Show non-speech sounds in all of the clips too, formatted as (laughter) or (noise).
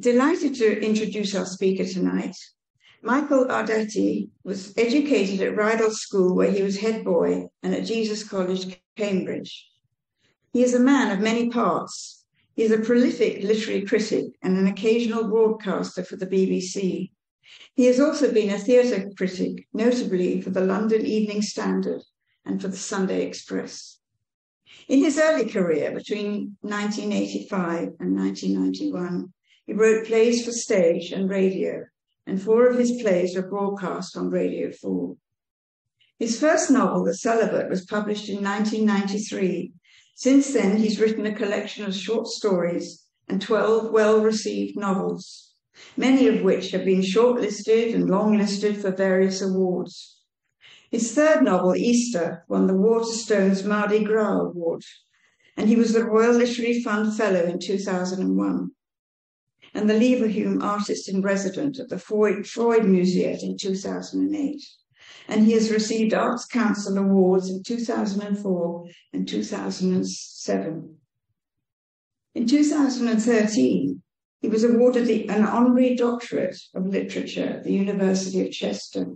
Delighted to introduce our speaker tonight. Michael Arditti was educated at Rydal School, where he was head boy, and at Jesus College, Cambridge. He is a man of many parts. He is a prolific literary critic and an occasional broadcaster for the BBC. He has also been a theatre critic, notably for the London Evening Standard and for the Sunday Express. In his early career, between 1985 and 1991, he wrote plays for stage and radio, and four of his plays were broadcast on Radio 4. His first novel, The Celibate, was published in 1993. Since then, he's written a collection of short stories and 12 well received novels, many of which have been shortlisted and longlisted for various awards. His third novel, Easter, won the Waterstones Mardi Gras Award, and he was the Royal Literary Fund Fellow in 2001 and the Leverhulme Artist in Resident at the Freud, Freud Museum in 2008. And he has received Arts Council awards in 2004 and 2007. In 2013, he was awarded the, an honorary doctorate of literature at the University of Chester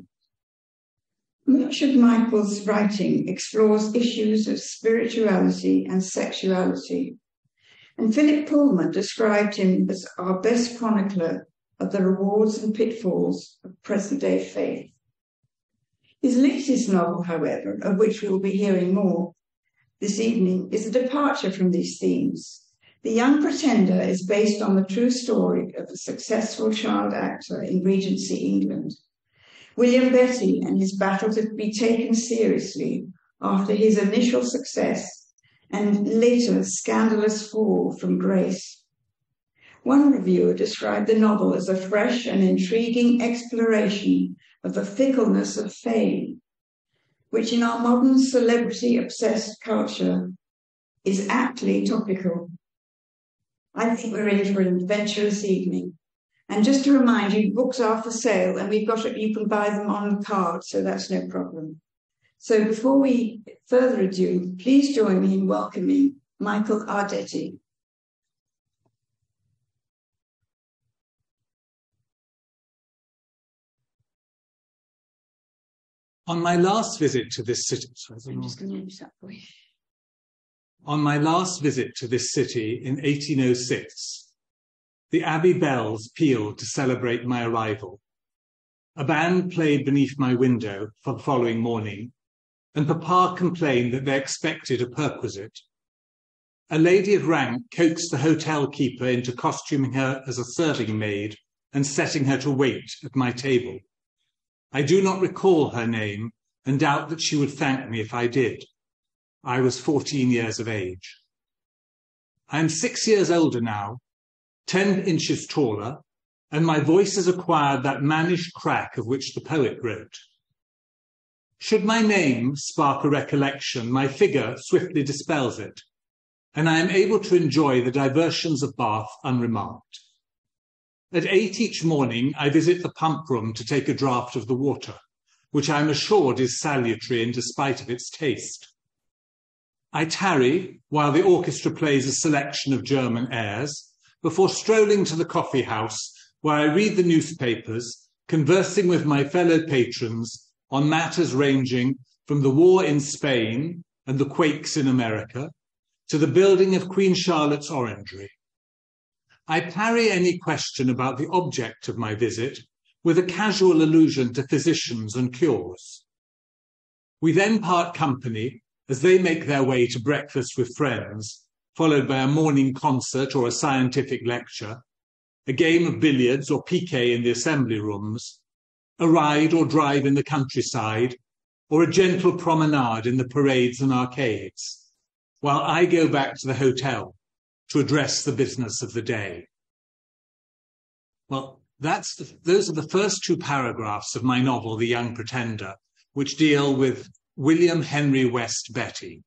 much of Michael's writing explores issues of spirituality and sexuality, and Philip Pullman described him as our best chronicler of the rewards and pitfalls of present day faith. His latest novel, however, of which we will be hearing more this evening, is a departure from these themes. The Young Pretender is based on the true story of a successful child actor in Regency England William Betty and his battle to be taken seriously after his initial success and later scandalous fall from grace. One reviewer described the novel as a fresh and intriguing exploration of the fickleness of fame, which in our modern celebrity obsessed culture is aptly topical. I think we're in for an adventurous evening. And just to remind you, books are for sale and we've got it, you can buy them on card, so that's no problem. So before we further ado, please join me in welcoming Michael Arditti. On my last visit to this city, sorry, I'm just going to use that for you. On my last visit to this city in 1806, the Abbey bells pealed to celebrate my arrival. A band played beneath my window for the following morning, and Papa complained that they expected a perquisite. A lady of rank coaxed the hotel keeper into costuming her as a serving maid and setting her to wait at my table. I do not recall her name and doubt that she would thank me if I did. I was 14 years of age. I am six years older now 10 inches taller, and my voice has acquired that mannish crack of which the poet wrote. Should my name spark a recollection, my figure swiftly dispels it, and I am able to enjoy the diversions of Bath unremarked. At eight each morning, I visit the pump room to take a draught of the water, which I am assured is salutary in despite of its taste. I tarry while the orchestra plays a selection of German airs, before strolling to the coffee house where I read the newspapers, conversing with my fellow patrons on matters ranging from the war in Spain and the quakes in America to the building of Queen Charlotte's Orangery. I parry any question about the object of my visit with a casual allusion to physicians and cures. We then part company as they make their way to breakfast with friends followed by a morning concert or a scientific lecture, a game of billiards or piquet in the assembly rooms, a ride or drive in the countryside, or a gentle promenade in the parades and arcades, while I go back to the hotel to address the business of the day. Well, that's the, those are the first two paragraphs of my novel, The Young Pretender, which deal with William Henry West Betty,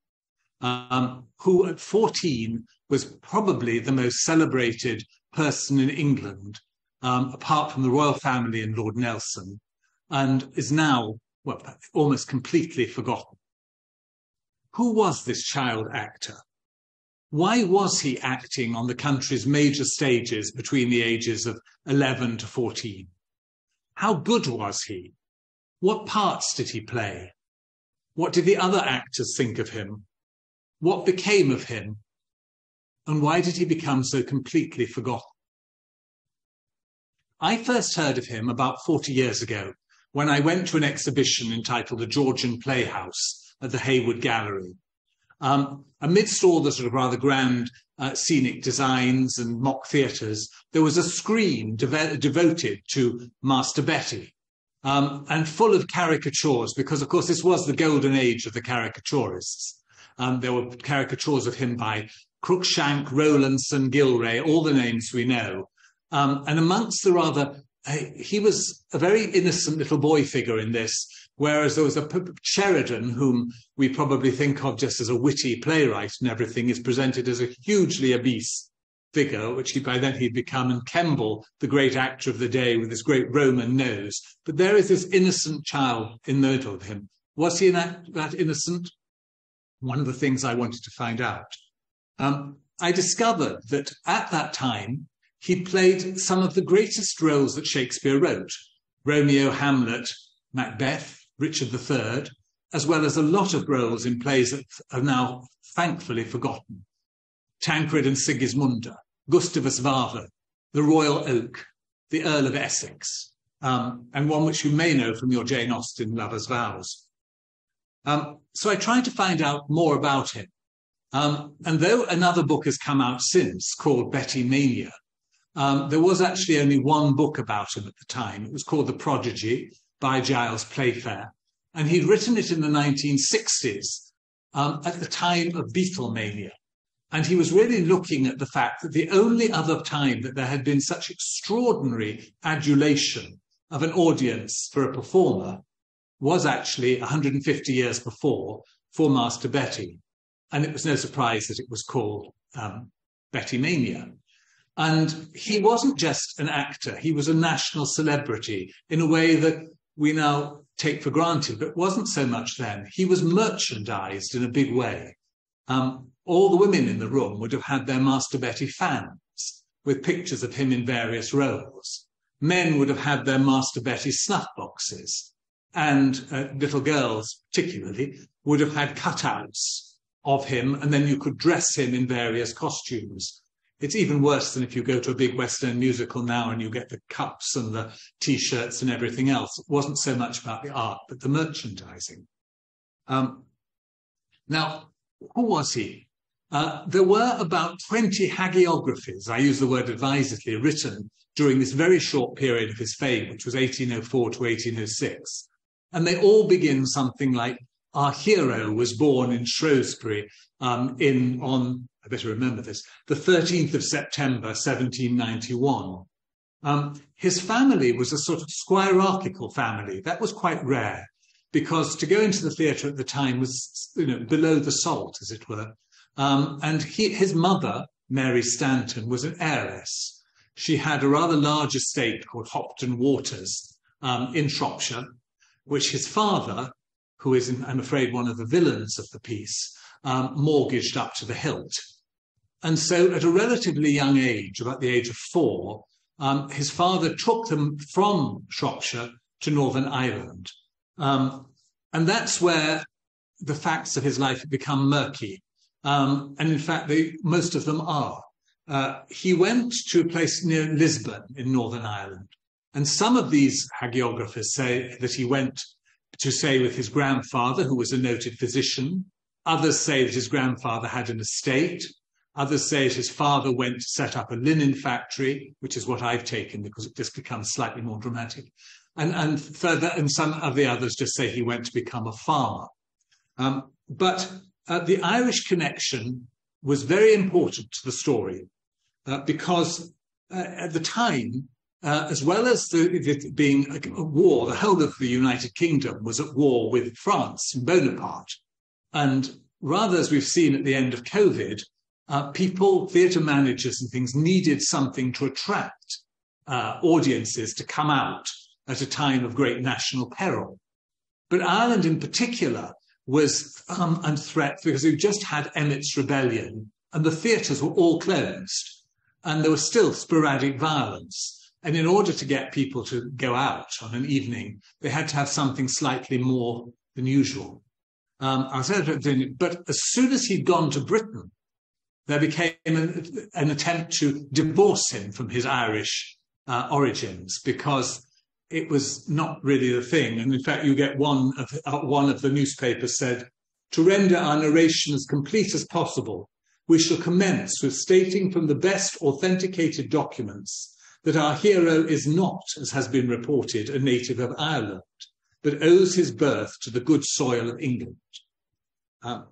um, who at 14 was probably the most celebrated person in England, um, apart from the royal family and Lord Nelson, and is now, well, almost completely forgotten. Who was this child actor? Why was he acting on the country's major stages between the ages of 11 to 14? How good was he? What parts did he play? What did the other actors think of him? What became of him? And why did he become so completely forgotten? I first heard of him about 40 years ago when I went to an exhibition entitled The Georgian Playhouse at the Hayward Gallery. Um, amidst all the sort of rather grand uh, scenic designs and mock theatres, there was a screen de- devoted to Master Betty, um, and full of caricatures, because of course this was the golden age of the caricaturists. Um, there were caricatures of him by Cruikshank, Rowlandson, Gillray, all the names we know. Um, and amongst the rather, uh, he was a very innocent little boy figure in this, whereas there was a P- Sheridan, whom we probably think of just as a witty playwright and everything, is presented as a hugely obese figure, which he, by then he'd become, and Kemble, the great actor of the day with his great Roman nose. But there is this innocent child in the middle of him. Was he that, that innocent? One of the things I wanted to find out. Um, I discovered that at that time, he played some of the greatest roles that Shakespeare wrote Romeo, Hamlet, Macbeth, Richard III, as well as a lot of roles in plays that are now thankfully forgotten. Tancred and Sigismunda, Gustavus Vasa, The Royal Oak, The Earl of Essex, um, and one which you may know from your Jane Austen Lover's Vows. Um, so I tried to find out more about him. Um, and though another book has come out since called Betty Mania, um, there was actually only one book about him at the time. It was called The Prodigy by Giles Playfair. And he'd written it in the 1960s um, at the time of Beatlemania. And he was really looking at the fact that the only other time that there had been such extraordinary adulation of an audience for a performer was actually 150 years before for Master Betty. And it was no surprise that it was called um, Betty Mania. And he wasn't just an actor, he was a national celebrity in a way that we now take for granted, but wasn't so much then. He was merchandised in a big way. Um, all the women in the room would have had their Master Betty fans with pictures of him in various roles. Men would have had their Master Betty snuff boxes. And uh, little girls, particularly, would have had cutouts of him, and then you could dress him in various costumes. It's even worse than if you go to a big Western musical now and you get the cups and the t-shirts and everything else. It wasn't so much about the art, but the merchandising. Um, now, who was he? Uh, there were about 20 hagiographies, I use the word advisedly, written during this very short period of his fame, which was 1804 to 1806. And they all begin something like, our hero was born in Shrewsbury um, in, on, I better remember this, the 13th of September, 1791. Um, his family was a sort of squirearchical family. That was quite rare because to go into the theatre at the time was, you know, below the salt, as it were. Um, and he, his mother, Mary Stanton, was an heiress. She had a rather large estate called Hopton Wafers um, in Shropshire, which his father, who is, I'm afraid, one of the villains of the piece, um, mortgaged up to the hilt. And so at a relatively young age, about the age of four, um, his father took them from Shropshire to Northern Ireland. Um, and that's where the facts of his life become murky. Um, and in fact, they, most of them are. Uh, he went to a place near Lisburn in Northern Ireland. And some of these hagiographers say that he went to say with his grandfather, who was a noted physician. Others say that his grandfather had an estate. Others say that his father went to set up a linen factory, which is what I've taken because it just becomes slightly more dramatic. And, and further, and some of the others just say he went to become a farmer. Um, but uh, the Irish connection was very important to the story uh, because uh, at the time, uh, as well as the, being a, a, war, the whole of the United Kingdom was at war with France Bonaparte. And rather, as we've seen at the end of COVID, uh, people, theatre managers and things needed something to attract uh, audiences to come out at a time of great national peril. But Ireland in particular was under threat because we just had Emmet's rebellion and the theatres were all closed, and there was still sporadic violence. And in order to get people to go out on an evening, they had to have something slightly more than usual. Um, but as soon as he'd gone to Britain, there became an, an attempt to divorce him from his Irish uh, origins because it was not really the thing. And in fact, you get one of, uh, one of the newspapers said, to render our narration as complete as possible, we shall commence with stating from the best authenticated documents that our hero is not, as has been reported, a native of Ireland, but owes his birth to the good soil of England. Um,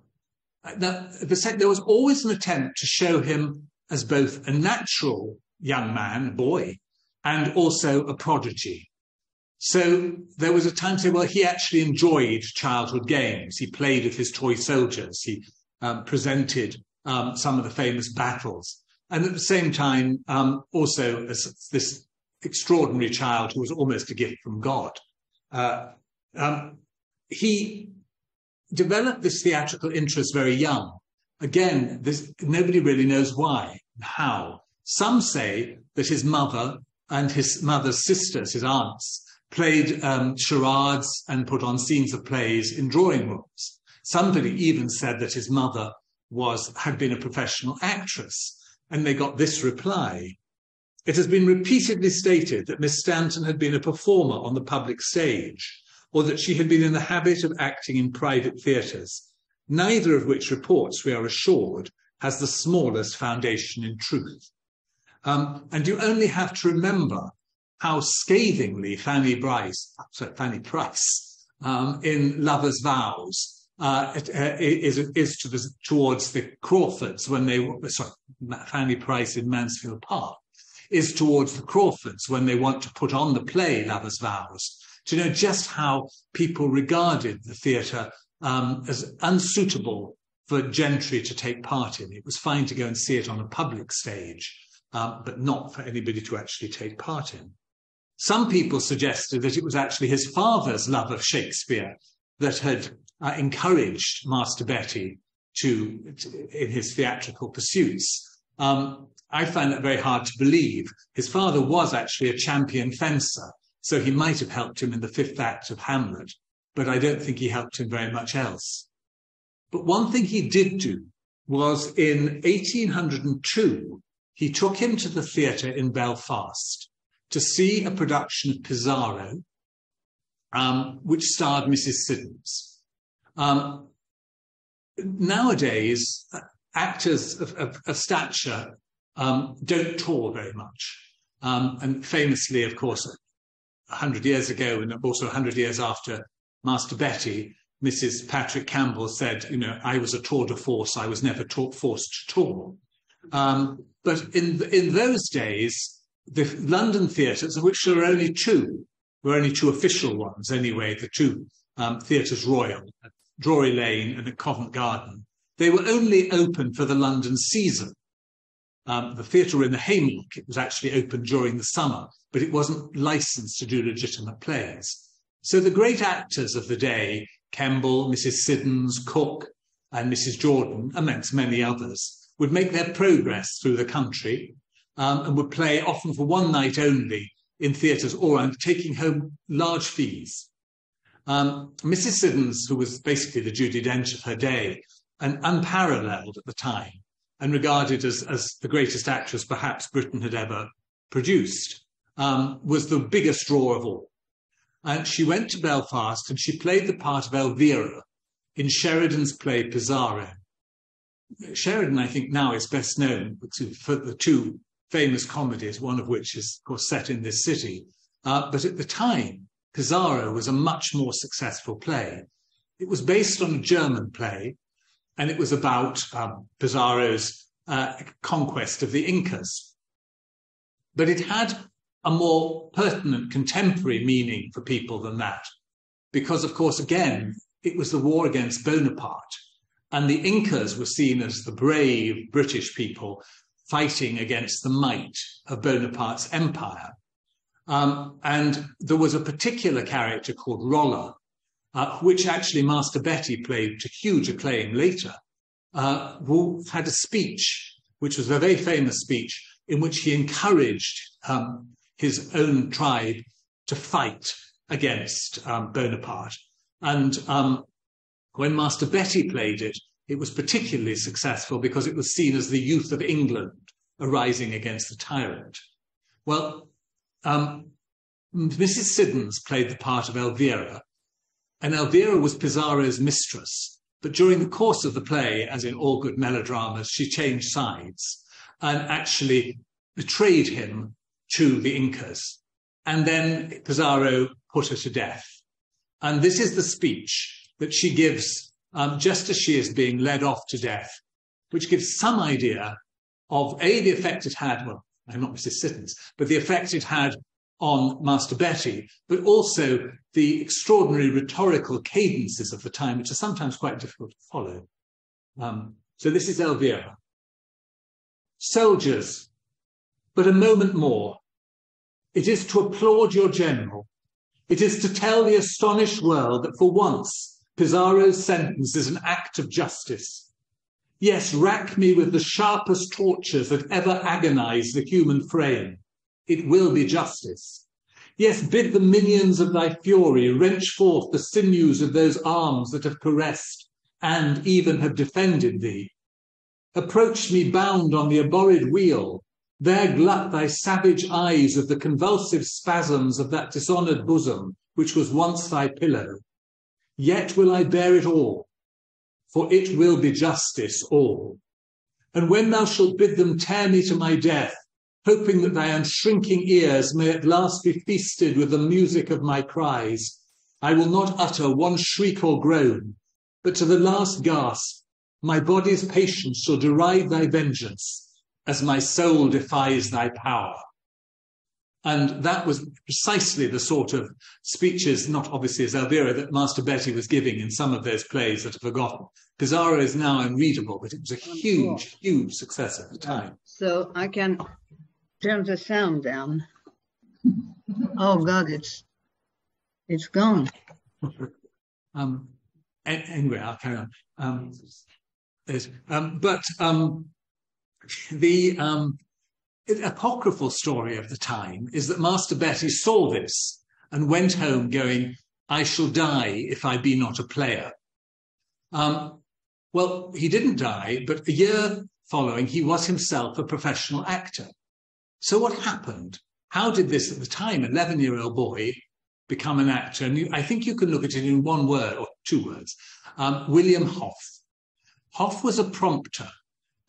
now, the, there was always an attempt to show him as both a natural young man, a boy, and also a prodigy. So there was a time to say, well, he actually enjoyed childhood games. He played with his toy soldiers. He um, presented um, some of the famous battles. And at the same time, um, also as this extraordinary child who was almost a gift from God. Uh, um, he developed this theatrical interest very young. Again, this, nobody really knows why, how. Some say that his mother and his mother's sisters, his aunts, played um, charades and put on scenes of plays in drawing rooms. Somebody even said that his mother was had been a professional actress, and they got this reply. It has been repeatedly stated that Miss Stanton had been a performer on the public stage or that she had been in the habit of acting in private theatres, neither of which reports, we are assured, has the smallest foundation in truth. Um, and you only have to remember how scathingly Fanny Bryce, sorry, Fanny Price, um, in Lover's Vows, uh, uh, is, is to the, towards the Crawfords when they sorry, Fanny Price in Mansfield Park, is towards the Crawfords when they want to put on the play Lover's Vows to know just how people regarded the theatre um, as unsuitable for gentry to take part in. It was fine to go and see it on a public stage, um, but not for anybody to actually take part in. Some people suggested that it was actually his father's love of Shakespeare that had uh, encouraged Master Betty to, to, in his theatrical pursuits. Um, I find that very hard to believe. His father was actually a champion fencer, so he might have helped him in the fifth act of Hamlet, but I don't think he helped him very much else. But one thing he did do was in 1802, he took him to the theatre in Belfast to see a production of Pizarro, um, which starred Mrs. Siddons. Um, nowadays, actors of, of, of stature um, don't tour very much. Um, and famously, of course, 100 years ago and also 100 years after Master Betty, Mrs. Patrick Campbell said, you know, I was a tour de force, I was never taught, forced to tour. Um, but in, in those days, the London theatres, of which there were only two, were only two official ones anyway, the two um, theatres royal, Drury Lane and at Covent Garden, they were only open for the London season. Um, the theatre in the Haymarket was actually open during the summer, but it wasn't licensed to do legitimate plays. So the great actors of the day, Kemble, Mrs. Siddons, Cooke, and Mrs. Jordan, amongst many others, would make their progress through the country um, and would play often for one night only in theatres around, taking home large fees. Um, Mrs. Siddons, who was basically the Judi Dench of her day, and unparalleled at the time, and regarded as, as the greatest actress perhaps Britain had ever produced, um, was the biggest draw of all. And she went to Belfast and she played the part of Elvira in Sheridan's play Pizarro. Sheridan, I think, now is best known for the two famous comedies, one of which is, of course, set in this city. Uh, but at the time, Pizarro was a much more successful play. It was based on a German play, and it was about um, Pizarro's uh, conquest of the Incas. But it had a more pertinent contemporary meaning for people than that. Because, of course, again, it was the war against Bonaparte. And the Incas were seen as the brave British people fighting against the might of Bonaparte's empire. Um, and there was a particular character called Rolla, uh, which actually Master Betty played to huge acclaim later. uh, had a speech, which was a very famous speech, in which he encouraged um, his own tribe to fight against um, Bonaparte. And um, when Master Betty played it, it was particularly successful because it was seen as the youth of England arising against the tyrant. Well, um, Mrs. Siddons played the part of Elvira, and Elvira was Pizarro's mistress. But during the course of the play, as in all good melodramas, she changed sides and actually betrayed him to the Incas. And then Pizarro put her to death. And this is the speech that she gives um, just as she is being led off to death, which gives some idea of A, the effect it had, well, Not Mrs. Siddons, but the effect it had on Master Betty, but also the extraordinary rhetorical cadences of the time, which are sometimes quite difficult to follow. Um, so this is Elvira. Soldiers, but a moment more. It is to applaud your general. It is to tell the astonished world that for once Pizarro's sentence is an act of justice. Yes, rack me with the sharpest tortures that ever agonize the human frame it will be justice. Yes, bid the minions of thy fury wrench forth the sinews of those arms that have caressed and even have defended thee. Approach me bound on the abhorred wheel, there glut thy savage eyes of the convulsive spasms of that dishonoured bosom which was once thy pillow. Yet will I bear it all, for it will be justice all. And when thou shalt bid them tear me to my death, hoping that thy unshrinking ears may at last be feasted with the music of my cries. I will not utter one shriek or groan, but to the last gasp, my body's patience shall deride thy vengeance, as my soul defies thy power. And that was precisely the sort of speeches, not obviously as Elvira, that Master Betty was giving in some of those plays that are forgotten. Pizarro is now unreadable, but it was a huge, huge success at the time. So I can turn the sound down. Oh God, it's it's gone. (laughs) um, anyway, I'll carry on. Um, um, but um, (laughs) the um, apocryphal story of the time is that Master Betty saw this and went home going, "I shall die if I be not a player." Um, well, he didn't die, but a year following, he was himself a professional actor. So what happened? How did this at the time 11 year old boy become an actor? And you, I think you can look at it in one word or two words. Um, William Hough. Hough was a prompter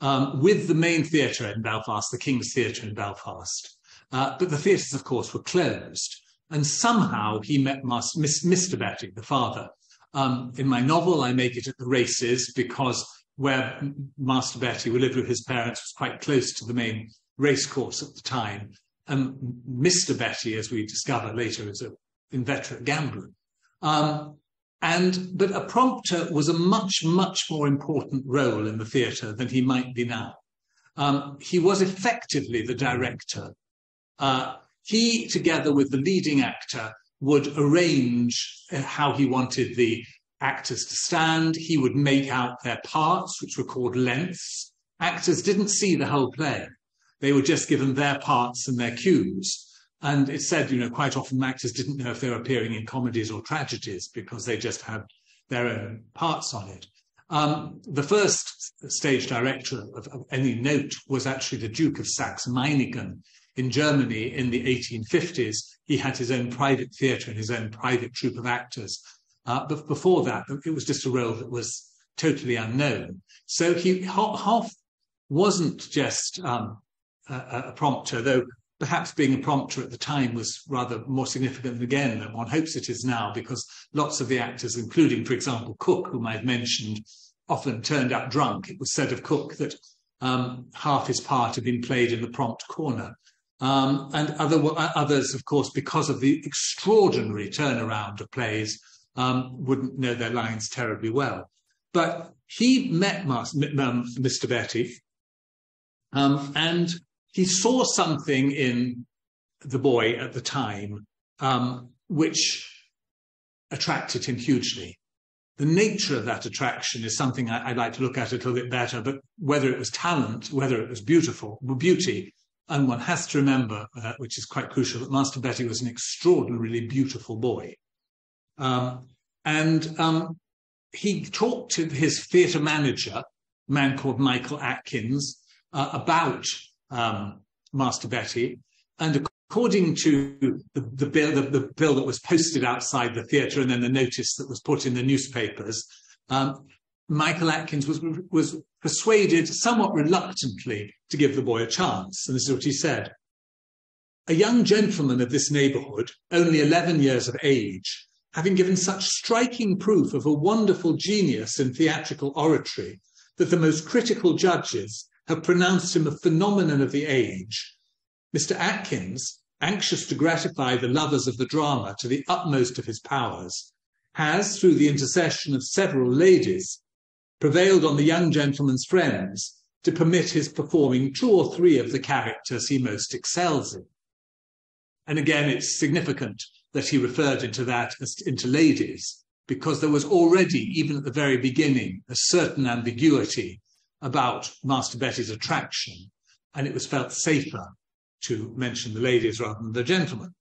um, with the main theatre in Belfast, the King's Theatre in Belfast. Uh, but the theatres, of course, were closed. And somehow he met Mas- Mr. Betty, the father. Um, in my novel, I make it at the races because where Master Betty, who lived with his parents, was quite close to the main racecourse at the time. And Mr. Betty, as we discover later, is an inveterate gambler. Um, and but a prompter was a much, much more important role in the theatre than he might be now. Um, he was effectively the director. Uh, he, together with the leading actor, would arrange uh, how he wanted the actors to stand. He would make out their parts, which were called lengths. Actors didn't see the whole play. They were just given their parts and their cues. And it said, you know, quite often actors didn't know if they were appearing in comedies or tragedies because they just had their own parts on it. Um, the first stage director of, of, any note was actually the Duke of Saxe-Meiningen in Germany in the 1850s. He had his own private theatre and his own private troupe of actors. Uh, but before that, it was just a role that was totally unknown. So he, Hough wasn't just um, a, a prompter, though perhaps being a prompter at the time was rather more significant again than one hopes it is now, because lots of the actors, including, for example, Cooke, whom I've mentioned, often turned up drunk. It was said of Cooke that um, half his part had been played in the prompt corner. Um, and other, others, of course, because of the extraordinary turnaround of plays, um, wouldn't know their lines terribly well. But he met Mr. Betty, um, and he saw something in the boy at the time um, which attracted him hugely. the nature of that attraction is something I, would like to look at a little bit better, but whether it was talent, whether it was beautiful, beauty, and one has to remember, uh, which is quite crucial, that Master Betty was an extraordinarily beautiful boy. Um, and um, he talked to his theatre manager, a man called Michael Atkins, uh, about um, Master Betty. And according to the, the bill, the, the, bill that was posted outside the theatre and then the notice that was put in the newspapers, um, Michael Atkins was, was persuaded somewhat reluctantly to give the boy a chance. And this is what he said. A young gentleman of this neighbourhood, only 11 years of age, having given such striking proof of a wonderful genius in theatrical oratory that the most critical judges have pronounced him a phenomenon of the age, Mr. Atkins, anxious to gratify the lovers of the drama to the utmost of his powers, has, through the intercession of several ladies, prevailed on the young gentleman's friends to permit his performing two or three of the characters he most excels in. And again, it's significant that he referred into that as into ladies, because there was already, even at the very beginning, a certain ambiguity about Master Betty's attraction, and it was felt safer to mention the ladies rather than the gentlemen.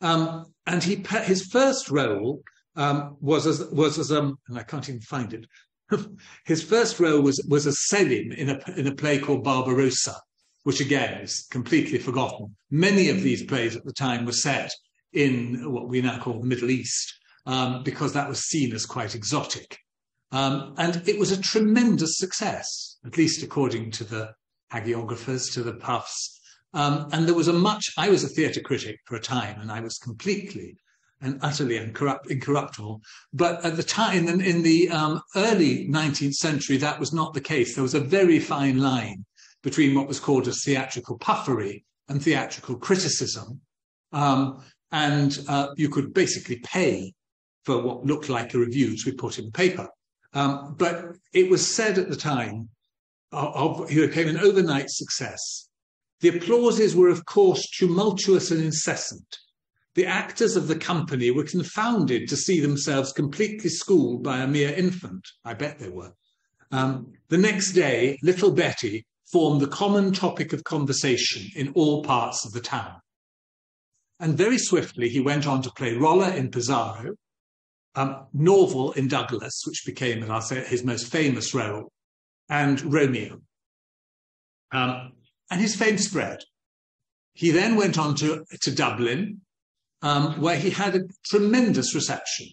Um, and he his first role um, was as was as um, and I can't even find it. (laughs) his first role was was as Selim in a in a play called Barbarossa, which again is completely forgotten. Many of these plays at the time were set in what we now call the Middle East, um, because that was seen as quite exotic. Um, and it was a tremendous success, at least according to the hagiographers, to the puffs. Um, and there was a much, I was a theatre critic for a time, and I was completely and utterly incorrupt, incorruptible. But at the time, in the, in the um, early 19th century, that was not the case. There was a very fine line between what was called as theatrical puffery and theatrical criticism. Um, and uh, you could basically pay for what looked like a review to be put in paper. Um, but it was said at the time of, he became an overnight success. The applauses were, of course, tumultuous and incessant. The actors of the company were confounded to see themselves completely schooled by a mere infant. I bet they were. Um, the next day, little Betty formed the common topic of conversation in all parts of the town. And very swiftly, he went on to play Rolla in Pizarro, um, Norval in Douglas, which became, as I'll say, his most famous role, and Romeo. Um, and his fame spread. He then went on to, to Dublin, um, where he had a tremendous reception.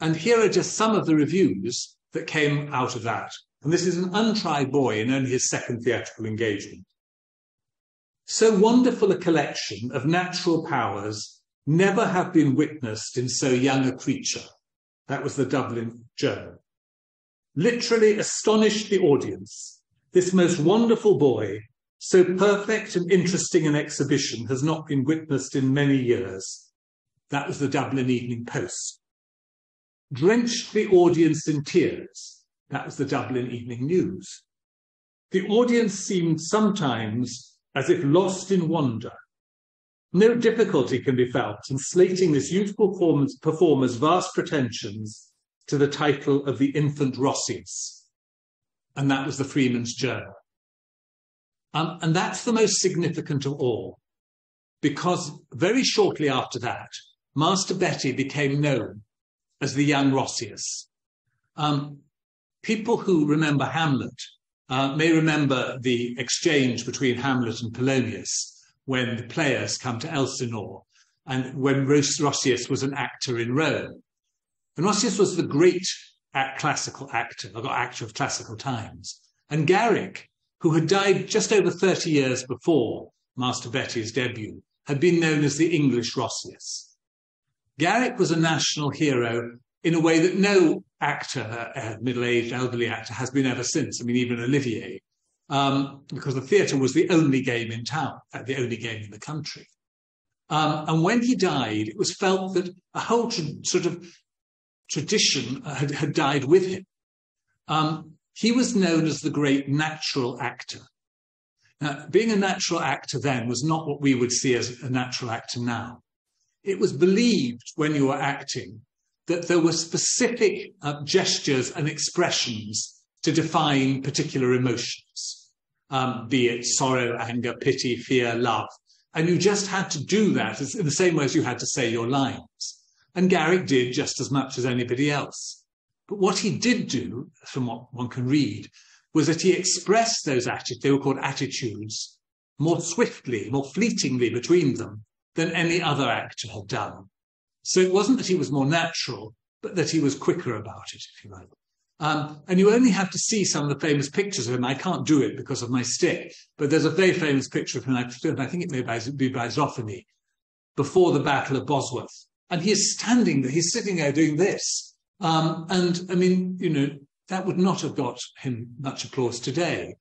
And here are just some of the reviews that came out of that. And this is an untried boy in only his second theatrical engagement. So wonderful a collection of natural powers never have been witnessed in so young a creature. That was the Dublin Journal. Literally astonished the audience. This most wonderful boy, so perfect and interesting an exhibition has not been witnessed in many years. That was the Dublin Evening Post. Drenched the audience in tears. That was the Dublin Evening News. The audience seemed sometimes as if lost in wonder. No difficulty can be felt in slating this youthful performer's vast pretensions to the title of the infant Roscius, And that was the Freeman's Journal. Um, and that's the most significant of all, because very shortly after that, Master Betty became known as the young Roscius. Um, people who remember Hamlet uh, may remember the exchange between Hamlet and Polonius when the players come to Elsinore and when Roscius was an actor in Rome. And Roscius was the great classical actor, or actor of classical times. And Garrick, who had died just over 30 years before Master Betty's debut, had been known as the English Roscius. Garrick was a national hero in a way that no actor, a middle-aged elderly actor, has been ever since. I mean, even Olivier, um, because the theatre was the only game in town, uh, the only game in the country. Um, and when he died, it was felt that a whole tra- sort of tradition had, had died with him. Um, he was known as the great natural actor. Now, being a natural actor then was not what we would see as a natural actor now. It was believed when you were acting that there were specific uh, gestures and expressions to define particular emotions, um, be it sorrow, anger, pity, fear, love. And you just had to do that in the same way as you had to say your lines. And Garrick did just as much as anybody else. But what he did do, from what one can read, was that he expressed those attitudes, they were called attitudes, more swiftly, more fleetingly between them than any other actor had done. So it wasn't that he was more natural, but that he was quicker about it, if you like. Um, and you only have to see some of the famous pictures of him. I can't do it because of my stick, but there's a very famous picture of him, I think it may be by Zoffany, before the Battle of Bosworth. And he is standing there, he's sitting there doing this. Um, and I mean, you know, that would not have got him much applause today.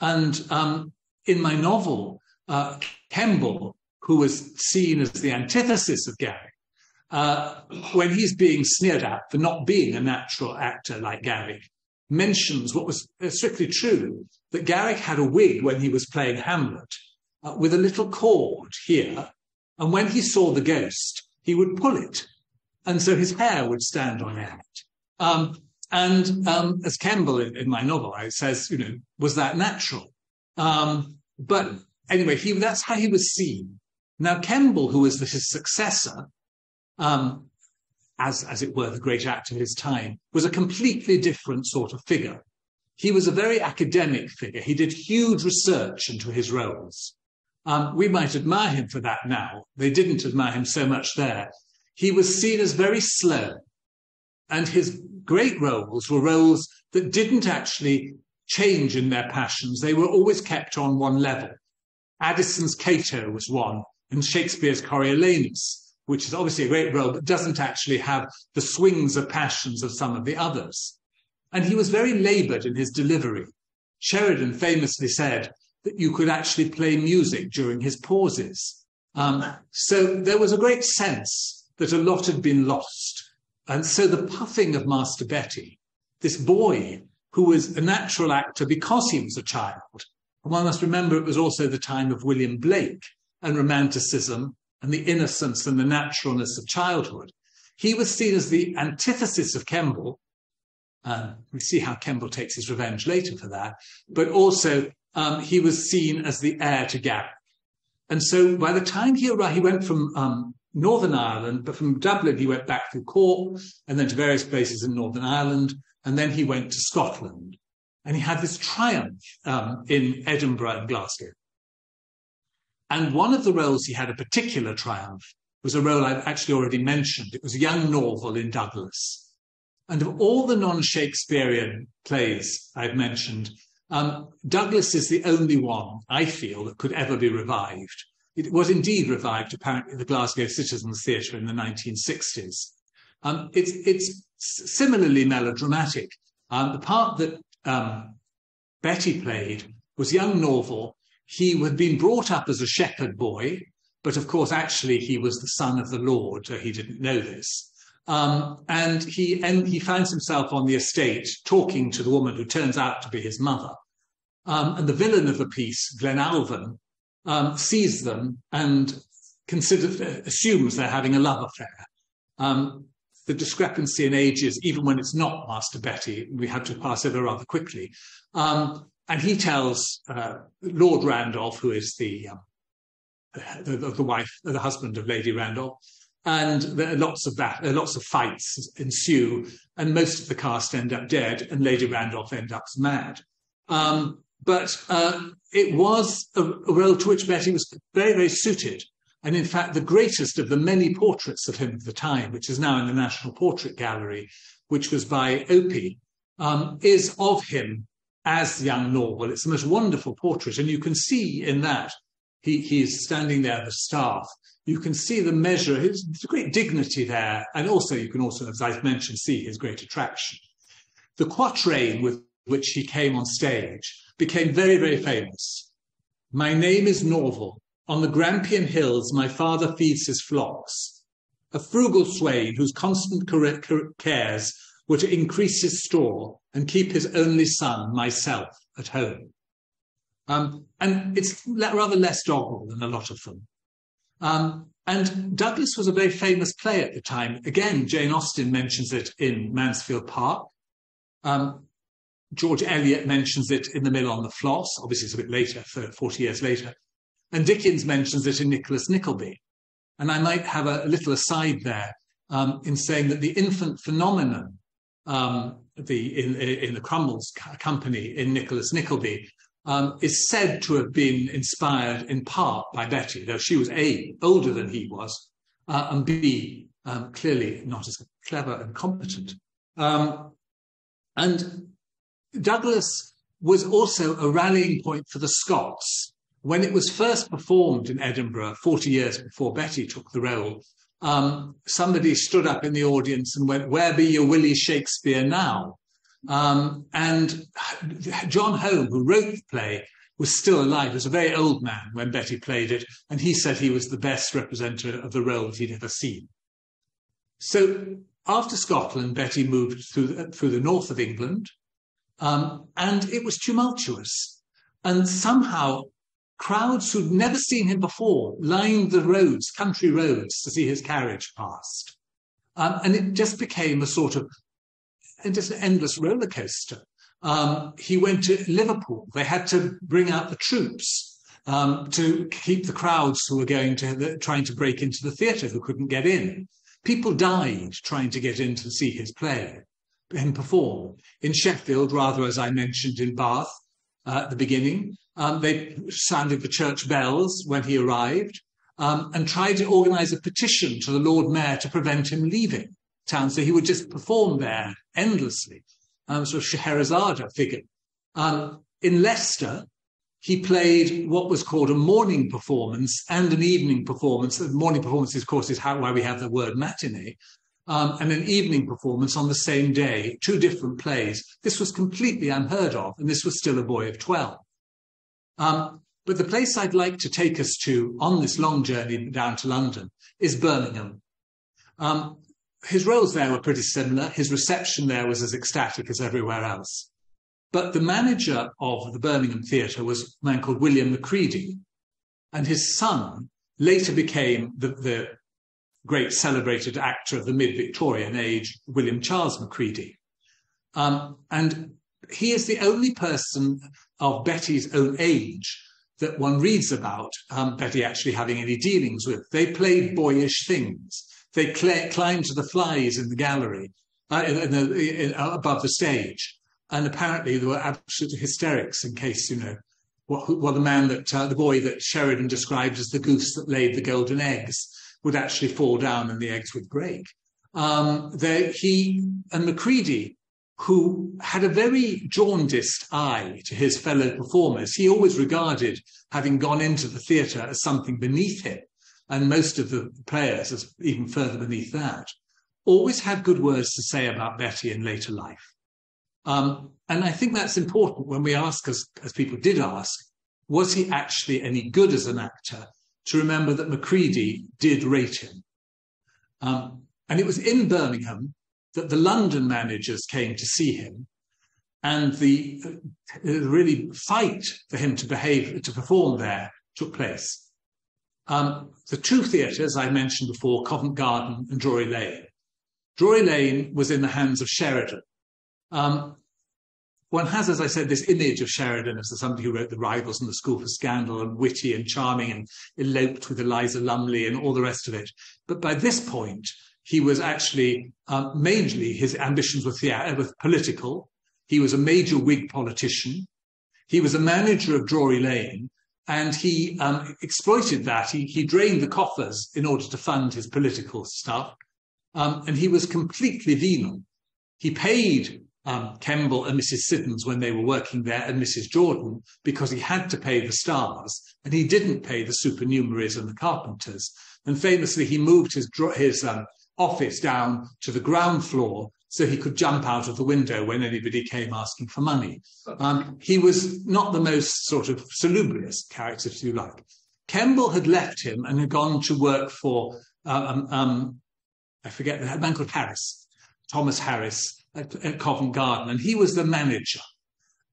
And um, in my novel, uh, Kemble, who was seen as the antithesis of Garrick, uh, when he's being sneered at for not being a natural actor like Garrick, mentions what was strictly true that Garrick had a wig when he was playing Hamlet uh, with a little cord here. And when he saw the ghost, he would pull it. And so his hair would stand on end. Um, and um, as Kemble in, in, my novel it says, you know, was that natural? Um, but anyway, he, that's how he was seen. Now, Kemble, who was his successor, um, as, as it were, the great actor of his time, was a completely different sort of figure. He was a very academic figure. He did huge research into his roles. Um, we might admire him for that now. They didn't admire him so much there. He was seen as very slow, and his great roles were roles that didn't actually change in their passions. They were always kept on one level. Addison's Cato was one, and Shakespeare's Coriolanus, which is obviously a great role, but doesn't actually have the swings of passions of some of the others. And he was very labored in his delivery. Sheridan famously said that you could actually play music during his pauses. Um, so there was a great sense that a lot had been lost. And so the puffing of Master Betty, this boy who was a natural actor because he was a child, and one must remember it was also the time of William Blake and romanticism and the innocence and the naturalness of childhood. He was seen as the antithesis of Kemble. Uh, we see how Kemble takes his revenge later for that, but also um, he was seen as the heir to Garrick. And so by the time he arrived, he went from um, Northern Ireland, but from Dublin he went back through Cork and then to various places in Northern Ireland, and then he went to Scotland. And he had this triumph um, in Edinburgh and Glasgow. And one of the roles he had a particular triumph was a role I've actually already mentioned. It was young Norval in Douglas. And of all the non-Shakespearean plays I've mentioned, um, Douglas is the only one, I feel, that could ever be revived. It was indeed revived, apparently, at the Glasgow Citizens Theatre in the 1960s. Um, it's, it's similarly melodramatic. Um, the part that um, Betty played was young Norval. He had been brought up as a shepherd boy, but of course, actually, he was the son of the Lord. So he didn't know this. Um, and he and he finds himself on the estate talking to the woman who turns out to be his mother. Um, and the villain of the piece, Glenalvon, um, sees them and considers, assumes they're having a love affair. Um, the discrepancy in ages, even when it's not Master Betty, we had to pass over rather quickly. Um, and he tells uh, Lord Randolph, who is the, um, the, the, wife, the husband of Lady Randolph, and lots of that, lots of fights ensue, and most of the cast end up dead, and Lady Randolph ends up mad. Um, but uh, it was a, a, role to which Betty was very, very suited. And in fact, the greatest of the many portraits of him of the time, which is now in the National Portrait Gallery, which was by Opie, um, is of him as young Norval. It's the most wonderful portrait. And you can see in that, he, he's standing there, the staff. You can see the measure, his great dignity there. And also, you can also, as I've mentioned, see his great attraction. The quatrain with which he came on stage became very, very famous. My name is Norval. On the Grampian Hills, my father feeds his flocks. A frugal swain whose constant cares were to increase his store and keep his only son, myself, at home. Um, and it's rather less doggerel than a lot of them. Um, and Douglas was a very famous play at the time. Again, Jane Austen mentions it in Mansfield Park. Um, George Eliot mentions it in The Mill on the Floss. Obviously, it's a bit later, 40 years later. And Dickens mentions it in Nicholas Nickleby. And I might have a, a little aside there um, in saying that the infant phenomenon, um, the in, in the Crummles company in Nicholas Nickleby, um, is said to have been inspired in part by Betty, though she was A, older than he was, uh, and B, um, clearly not as clever and competent. Um, and Douglas was also a rallying point for the Scots. When it was first performed in Edinburgh, 40 years before Betty took the role, um, somebody stood up in the audience and went, Where be your Willie Shakespeare now? Um, and John Home, who wrote the play, was still alive. He was a very old man when Betty played it, and he said he was the best representative of the role that he'd ever seen. So after Scotland, Betty moved through the, through the north of England, um, and it was tumultuous. And somehow, crowds who'd never seen him before lined the roads, country roads, to see his carriage past. Um, and it just became a sort of just an endless roller coaster. Um, he went to Liverpool. They had to bring out the troops um, to keep the crowds who were going to the, trying to break into the theatre who couldn't get in. People died trying to get in to see his play and perform. In Sheffield, rather as I mentioned in Bath uh, at the beginning, um, they sounded the church bells when he arrived um, and tried to organise a petition to the Lord Mayor to prevent him leaving town. So he would just perform there endlessly, um, sort of Scheherazade figure. Um, in Leicester, he played what was called a morning performance and an evening performance. The morning performance, of course, is how, why we have the word matinee. Um, and an evening performance on the same day, two different plays. This was completely unheard of, and this was still a boy of 12. Um, but the place I'd like to take us to on this long journey down to London is Birmingham. Um, his roles there were pretty similar. His reception there was as ecstatic as everywhere else. But the manager of the Birmingham Theatre was a man called William Macready, and his son later became the, the great celebrated actor of the mid-Victorian age, William Charles Macready. Um, and he is the only person of Betty's own age that one reads about um, Betty actually having any dealings with. They played boyish things. They cl- climbed to the flies in the gallery uh, in, in the, in, uh, above the stage. And apparently there were absolute hysterics in case, you know, what, what the man that, uh, the boy that Sheridan described as the goose that laid the golden eggs would actually fall down and the eggs would break. Um, there, he and Macready, who had a very jaundiced eye to his fellow performers, he always regarded having gone into the theatre as something beneath him and most of the players as even further beneath that, always had good words to say about Betty in later life. Um, and I think that's important when we ask, as, as people did ask, was he actually any good as an actor? To remember that Macready did rate him. Um, and it was in Birmingham that the London managers came to see him and the uh, really fight for him to behave, to perform there took place. Um, the two theatres I mentioned before, Covent Garden and Drury Lane. Drury Lane was in the hands of Sheridan. Um, one has, as I said, this image of Sheridan as somebody who wrote The Rivals and The School for Scandal and witty and charming and eloped with Eliza Linley and all the rest of it. But by this point, he was actually um, mainly his ambitions were, thea- were political. He was a major Whig politician. He was a manager of Drury Lane, and he um, exploited that. He, he, drained the coffers in order to fund his political stuff. Um, and he was completely venal. He paid um, Kemble and Mrs. Siddons when they were working there and Mrs. Jordan because he had to pay the stars and he didn't pay the supernumeraries and the carpenters. And famously, he moved his, his um, office down to the ground floor so he could jump out of the window when anybody came asking for money. Um, he was not the most sort of salubrious character, if you like. Kemble had left him and had gone to work for, uh, um, um, I forget, a man called Harris, Thomas Harris at, at, Covent Garden, and he was the manager.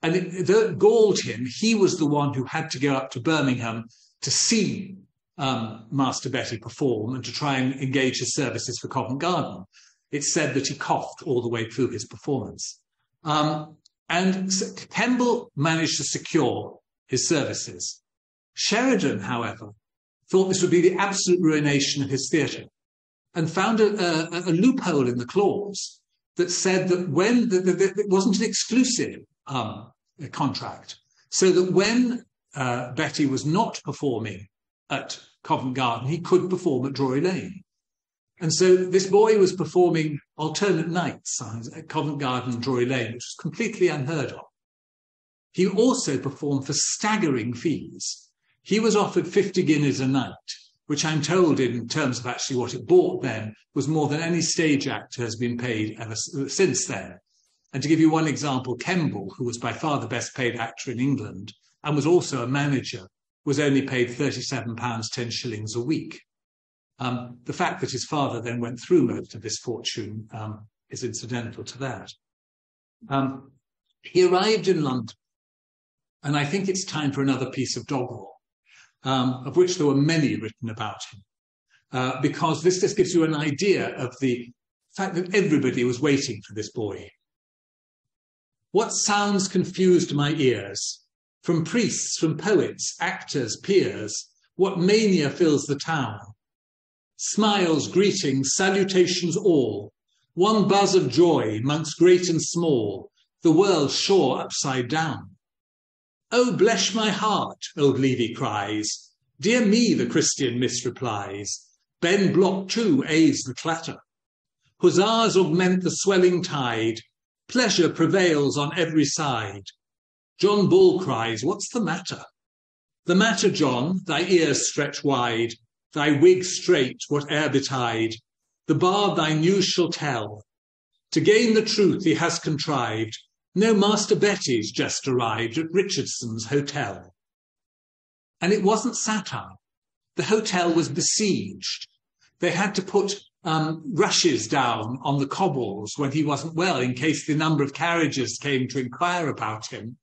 And it, it galled him. He was the one who had to go up to Birmingham to see um, Master Betty perform and to try and engage his services for Covent Garden. It's said that he coughed all the way through his performance. Um, and Kemble managed to secure his services. Sheridan, however, thought this would be the absolute ruination of his theatre and found a, a, a loophole in the clause that said that when the, it wasn't an exclusive um, contract, so that when uh, Betty was not performing at Covent Garden, he could perform at Drury Lane. And so this boy was performing alternate nights at Covent Garden and Drury Lane, which was completely unheard of. He also performed for staggering fees. He was offered 50 guineas a night, which I'm told, in terms of actually what it bought then, was more than any stage actor has been paid ever uh, since then. And to give you one example, Kemble, who was by far the best paid actor in England and was also a manager, was only paid £37, 10 shillings a week. Um, the fact that his father then went through most of his fortune um, is incidental to that. Um, he arrived in London, and I think it's time for another piece of doggerel, um, of which there were many written about him, uh, because this just gives you an idea of the fact that everybody was waiting for this boy. What sounds confused my ears? From priests, from poets, actors, peers, what mania fills the town? Smiles, greetings, salutations all, one buzz of joy mongst great and small, the world sure upside down. Oh, bless my heart, old Levy cries. Dear me, the Christian miss replies. Ben Block too aids the clatter. Huzzahs augment the swelling tide. Pleasure prevails on every side. John Bull cries, What's the matter? The matter, John, thy ears stretch wide, thy wig straight, whate'er betide. The bard thy news shall tell. To gain the truth he has contrived. No Master Betty's just arrived at Richardson's Hotel. And it wasn't satire. The hotel was besieged. They had to put um, rushes down on the cobbles when he wasn't well in case the number of carriages came to inquire about him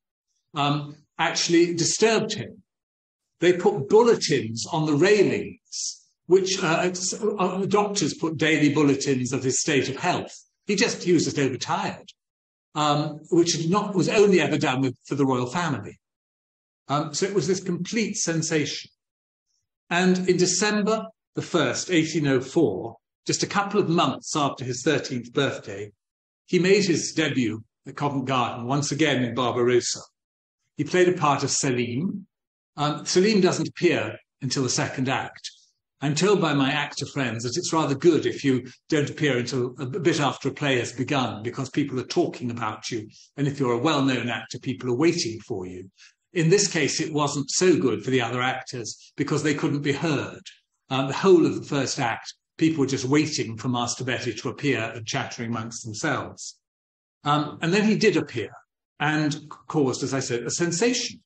um, actually disturbed him. They put bulletins on the railings, which uh, uh, doctors put daily bulletins of his state of health. He just he was just overtired, um, which not, was only ever done with, for the royal family. Um, so it was this complete sensation. And in December the 1st, 1804, just a couple of months after his 13th birthday, he made his debut at Covent Garden, once again in Barbarossa. He played a part of Selim. Um, Selim doesn't appear until the second act. I'm told by my actor friends that it's rather good if you don't appear until a bit after a play has begun because people are talking about you. And if you're a well known actor, people are waiting for you. In this case, it wasn't so good for the other actors because they couldn't be heard. Um, the whole of the first act, people were just waiting for Master Betty to appear and chattering amongst themselves. Um, and then he did appear and caused, as I said, a sensation.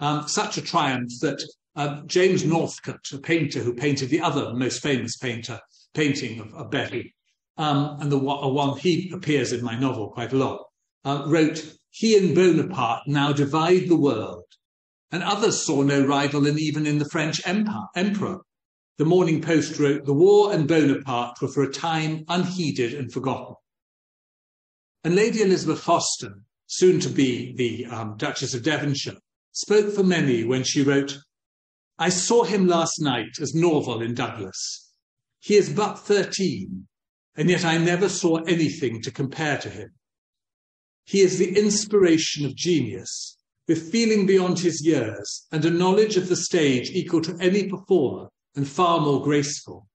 Um, such a triumph that uh, James Northcote, a painter who painted the other most famous painter painting of, of Betty, um, and the one he appears in my novel quite a lot, uh, wrote, "He and Bonaparte now divide the world, and others saw no rival in even in the French empire, emperor." The Morning Post wrote, "The war and Bonaparte were for a time unheeded and forgotten." And Lady Elizabeth Foster, soon to be the um, Duchess of Devonshire, spoke for many when she wrote, I saw him last night as Norval in Douglas. He is but 13, and yet I never saw anything to compare to him. He is the inspiration of genius, with feeling beyond his years and a knowledge of the stage equal to any performer and far more graceful.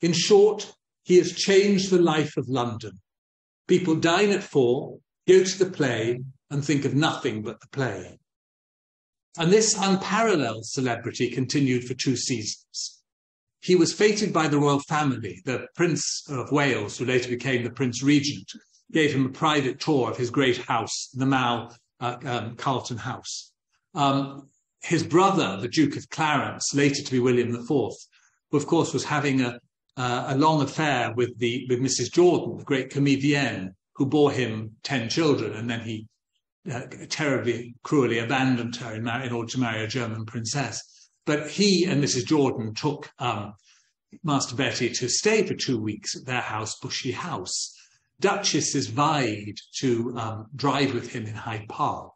In short, he has changed the life of London. People dine at four, go to the play and think of nothing but the play. And this unparalleled celebrity continued for two seasons. He was feted by the royal family. The Prince of Wales, who later became the Prince Regent, gave him a private tour of his great house, the Mall uh, um, Carlton House. Um, his brother, the Duke of Clarence, later to be William IV, who of course was having a, uh, a long affair with the with Mrs. Jordan, the great comedienne, who bore him 10 children, and then he uh, terribly, cruelly abandoned her in, mar- in, order to marry a German princess. but he and Mrs. Jordan took um, Master Betty to stay for two weeks at their house, Bushy House. Duchesses vied to um, drive with him in Hyde Park.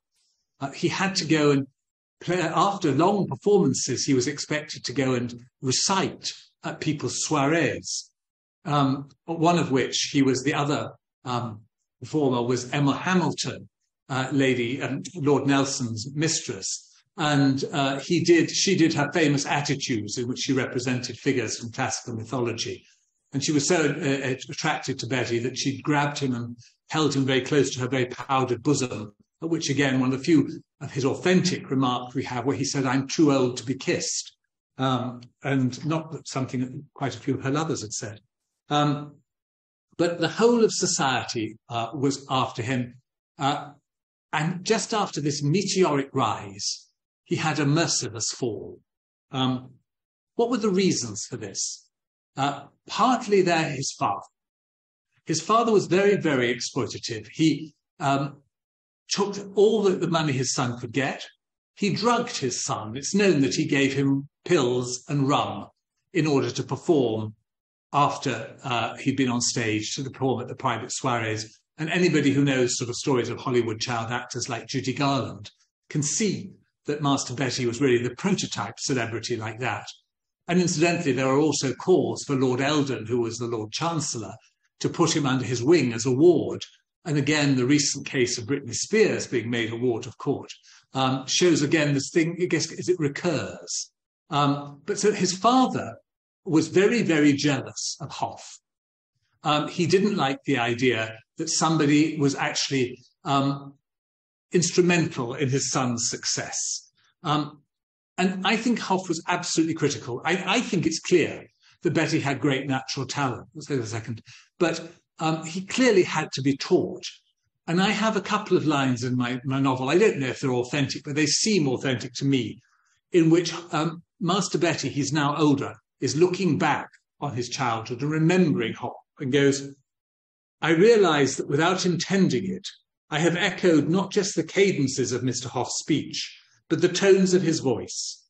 Uh, he had to go and play, after long performances, he was expected to go and recite at people's soirees. Um, one of which he was the other um, performer was Emma Hamilton, uh, Lady um, Lord Nelson's mistress, and uh, he did. She did her famous attitudes in which she represented figures from classical mythology, and she was so uh, attracted to Betty that she grabbed him and held him very close to her very powdered bosom. Which again, one of the few of his authentic remarks we have, where he said, "I'm too old to be kissed," um, and not something that quite a few of her lovers had said. Um, but the whole of society uh, was after him. Uh, and just after this meteoric rise, he had a merciless fall. Um, what were the reasons for this? Uh, partly they're his father. His father was very, very exploitative. He um, took all the, the money his son could get. He drugged his son. It's known that he gave him pills and rum in order to perform after uh, he'd been on stage to perform at the private soirees. And anybody who knows sort of stories of Hollywood child actors like Judy Garland can see that Master Betty was really the prototype celebrity like that. And incidentally, there are also calls for Lord Eldon, who was the Lord Chancellor, to put him under his wing as a ward. And again, the recent case of Britney Spears being made a ward of court um, shows again this thing, I guess, as it recurs. Um, but so his father was very, very jealous of Hough. Um, he didn't like the idea that somebody was actually um, instrumental in his son's success. Um, and I think Hough was absolutely critical. I, I, think it's clear that Betty had great natural talent. Let's go a second. But um, he clearly had to be taught. And I have a couple of lines in my, my novel. I don't know if they're authentic, but they seem authentic to me, in which um, Master Betty, he's now older, is looking back on his childhood and remembering Hough and goes, I realize that without intending it, I have echoed not just the cadences of Mr. Hough's speech, but the tones of his voice.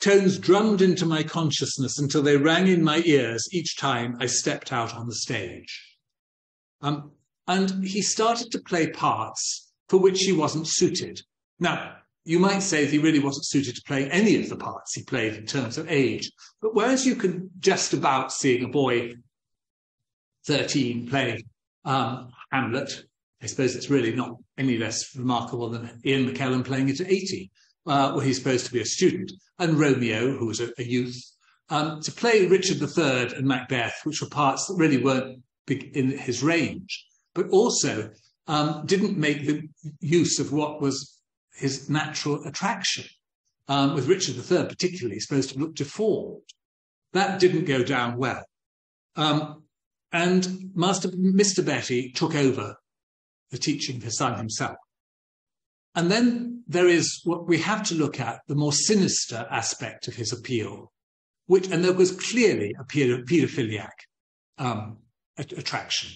Tones drummed into my consciousness until they rang in my ears each time I stepped out on the stage. Um, and he started to play parts for which he wasn't suited. Now, you might say that he really wasn't suited to play any of the parts he played in terms of age. But whereas you can just about seeing a boy 13 play um, Hamlet, I suppose it's really not any less remarkable than Ian McKellen playing it at 80, uh, where he's supposed to be a student, and Romeo, who was a, a youth, um, to play Richard III and Macbeth, which were parts that really weren't in his range, but also um, didn't make the use of what was his natural attraction, um, with Richard III particularly supposed to look deformed. That didn't go down well. Um, and Master Mr. Betty took over the teaching of his son himself. And then there is what we have to look at, the more sinister aspect of his appeal, which, and there was clearly a paedophiliac um, attraction.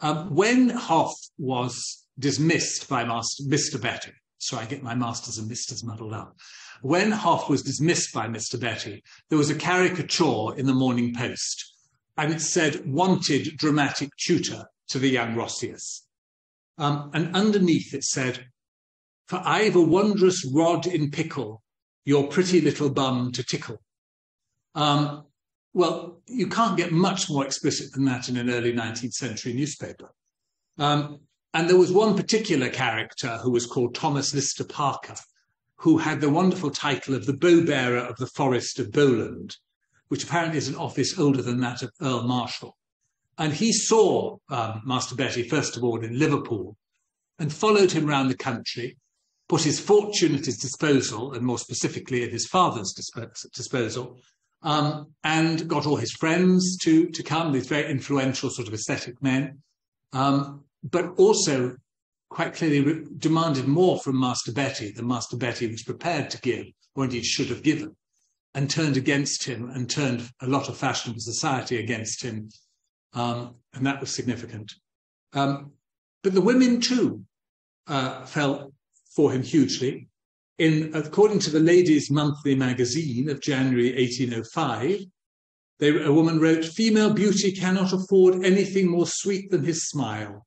Um, when Hough was dismissed by Master, Mr. Betty, so I get my masters and misters muddled up. When Hough was dismissed by Mr. Betty, there was a caricature in the Morning Post, and it said, wanted dramatic tutor to the young Roscius. Um, and underneath it said, for I've a wondrous rod in pickle, your pretty little bum to tickle. Um, well, you can't get much more explicit than that in an early 19th century newspaper. Um, and there was one particular character who was called Thomas Lister Parker, who had the wonderful title of the bow bearer of the Forest of Bowland, which apparently is an office older than that of Earl Marshal. And he saw um, Master Betty, first of all, in Liverpool and followed him round the country, put his fortune at his disposal, and more specifically at his father's disposal, um, and got all his friends to, to come, these very influential sort of aesthetic men. Um, but also quite clearly re- demanded more from Master Betty than Master Betty was prepared to give, or indeed should have given, and turned against him and turned a lot of fashionable society against him. Um, and that was significant. Um, but the women too uh, fell for him hugely. in, according to the Ladies' Monthly magazine of January 1805, they, a woman wrote, Female beauty cannot afford anything more sweet than his smile.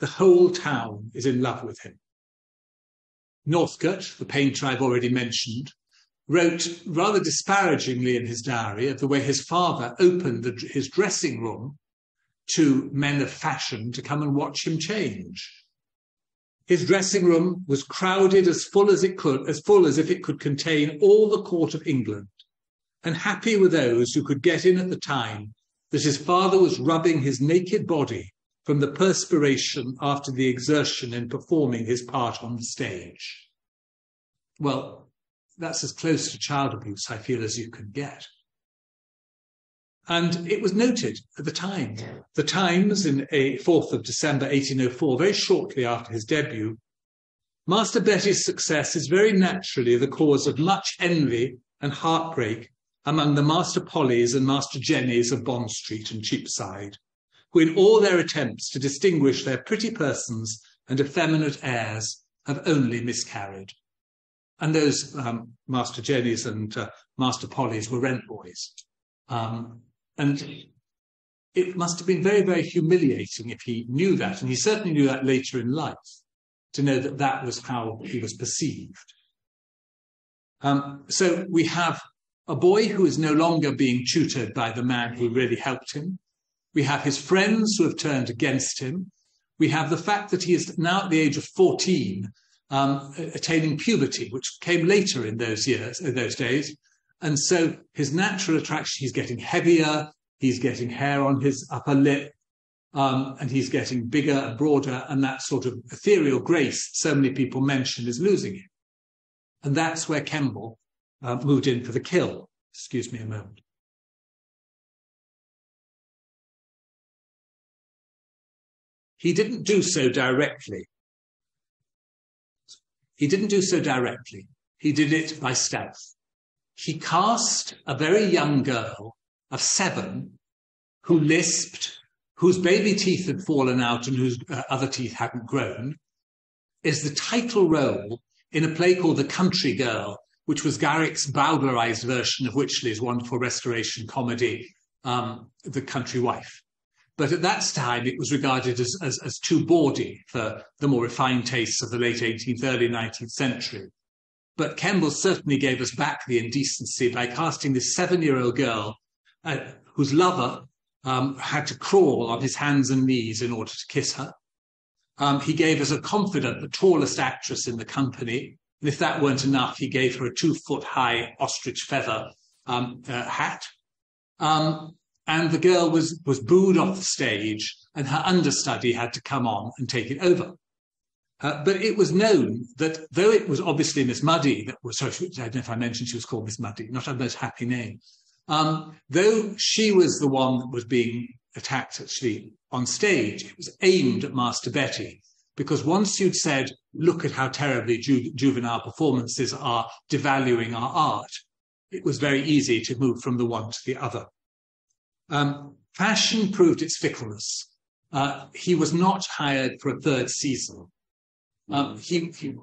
The whole town is in love with him. Northcote, the painter I've already mentioned, wrote rather disparagingly in his diary of the way his father opened the, his dressing room to men of fashion to come and watch him change. His dressing room was crowded as full as it could, as full as if it could contain all the court of England. And happy were those who could get in at the time that his father was rubbing his naked body from the perspiration after the exertion in performing his part on the stage. Well, that's as close to child abuse, I feel, as you can get. And it was noted at the time. The Times, in a 4th of December 1804, very shortly after his debut, Master Betty's success is very naturally the cause of much envy and heartbreak among the Master Pollys and Master Jennies of Bond Street and Cheapside, who in all their attempts to distinguish their pretty persons and effeminate airs have only miscarried. And those um, Master Jennies and uh, Master Pollys were rent boys. Um, and it must have been very, very humiliating if he knew that. And he certainly knew that later in life, to know that that was how he was perceived. Um, so we have a boy who is no longer being tutored by the man who really helped him. We have his friends who have turned against him. We have the fact that he is now at the age of 14, um, attaining puberty, which came later in those years, in those days, and so his natural attraction, he's getting heavier, he's getting hair on his upper lip, um, and he's getting bigger and broader, and that sort of ethereal grace so many people mention is losing him. And that's where Kemble uh, moved in for the kill. Excuse me a moment. He didn't do so directly. He didn't do so directly. He did it by stealth he cast a very young girl of seven who lisped, whose baby teeth had fallen out and whose uh, other teeth hadn't grown, is the title role in a play called The Country Girl, which was Garrick's Bowdlerized version of Wycherley's wonderful restoration comedy, um, The Country Wife. But at that time, it was regarded as, as, as too bawdy for the more refined tastes of the late 18th, early 19th century. But Kemble certainly gave us back the indecency by casting this seven year old girl uh, whose lover um, had to crawl on his hands and knees in order to kiss her. Um, he gave us a confident, the tallest actress in the company. And if that weren't enough, he gave her a two foot high ostrich feather um, uh, hat. Um, and the girl was, was booed off the stage, and her understudy had to come on and take it over. Uh, but it was known that though it was obviously Miss Mudie that was, sorry, I don't know if I mentioned she was called Miss Mudie, not a most happy name. Um, though she was the one that was being attacked actually on stage, it was aimed at Master Betty. Because once you'd said, look at how terribly ju- juvenile performances are devaluing our art, it was very easy to move from the one to the other. Um, fashion proved its fickleness. Uh, he was not hired for a third season. Um, he, he,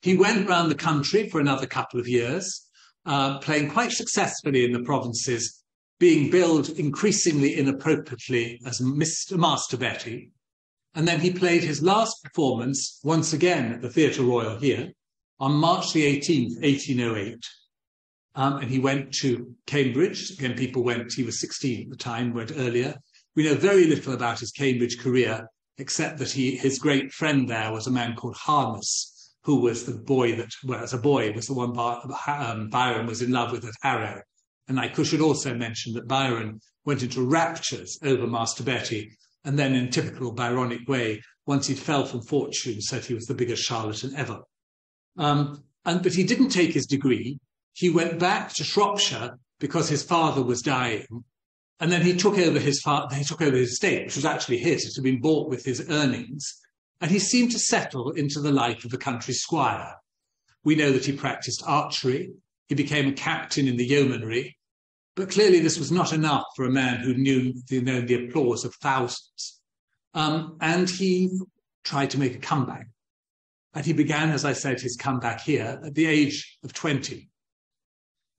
he went around the country for another couple of years, uh, playing quite successfully in the provinces, being billed increasingly inappropriately as Mr. Master Betty. And then he played his last performance once again at the Theatre Royal here on March the 18th, 1808. Um, and he went to Cambridge. Again, people went, he was 16 at the time, went earlier. We know very little about his Cambridge career, except that he, his great friend there was a man called Harness, who was the boy that, well, as a boy, was the one um, Byron was in love with at Harrow. And I should also mention that Byron went into raptures over Master Betty, and then in typical Byronic way, once he fell from fortune, said he was the biggest charlatan ever. Um, and, but he didn't take his degree. He went back to Shropshire because his father was dying and then he took over his father, he took over his estate, which was actually his. It had been bought with his earnings, and he seemed to settle into the life of a country squire. We know that he practiced archery. He became a captain in the yeomanry, but clearly this was not enough for a man who knew know, the applause of thousands. Um, and he tried to make a comeback. and he began, as I said, his comeback here at the age of 20.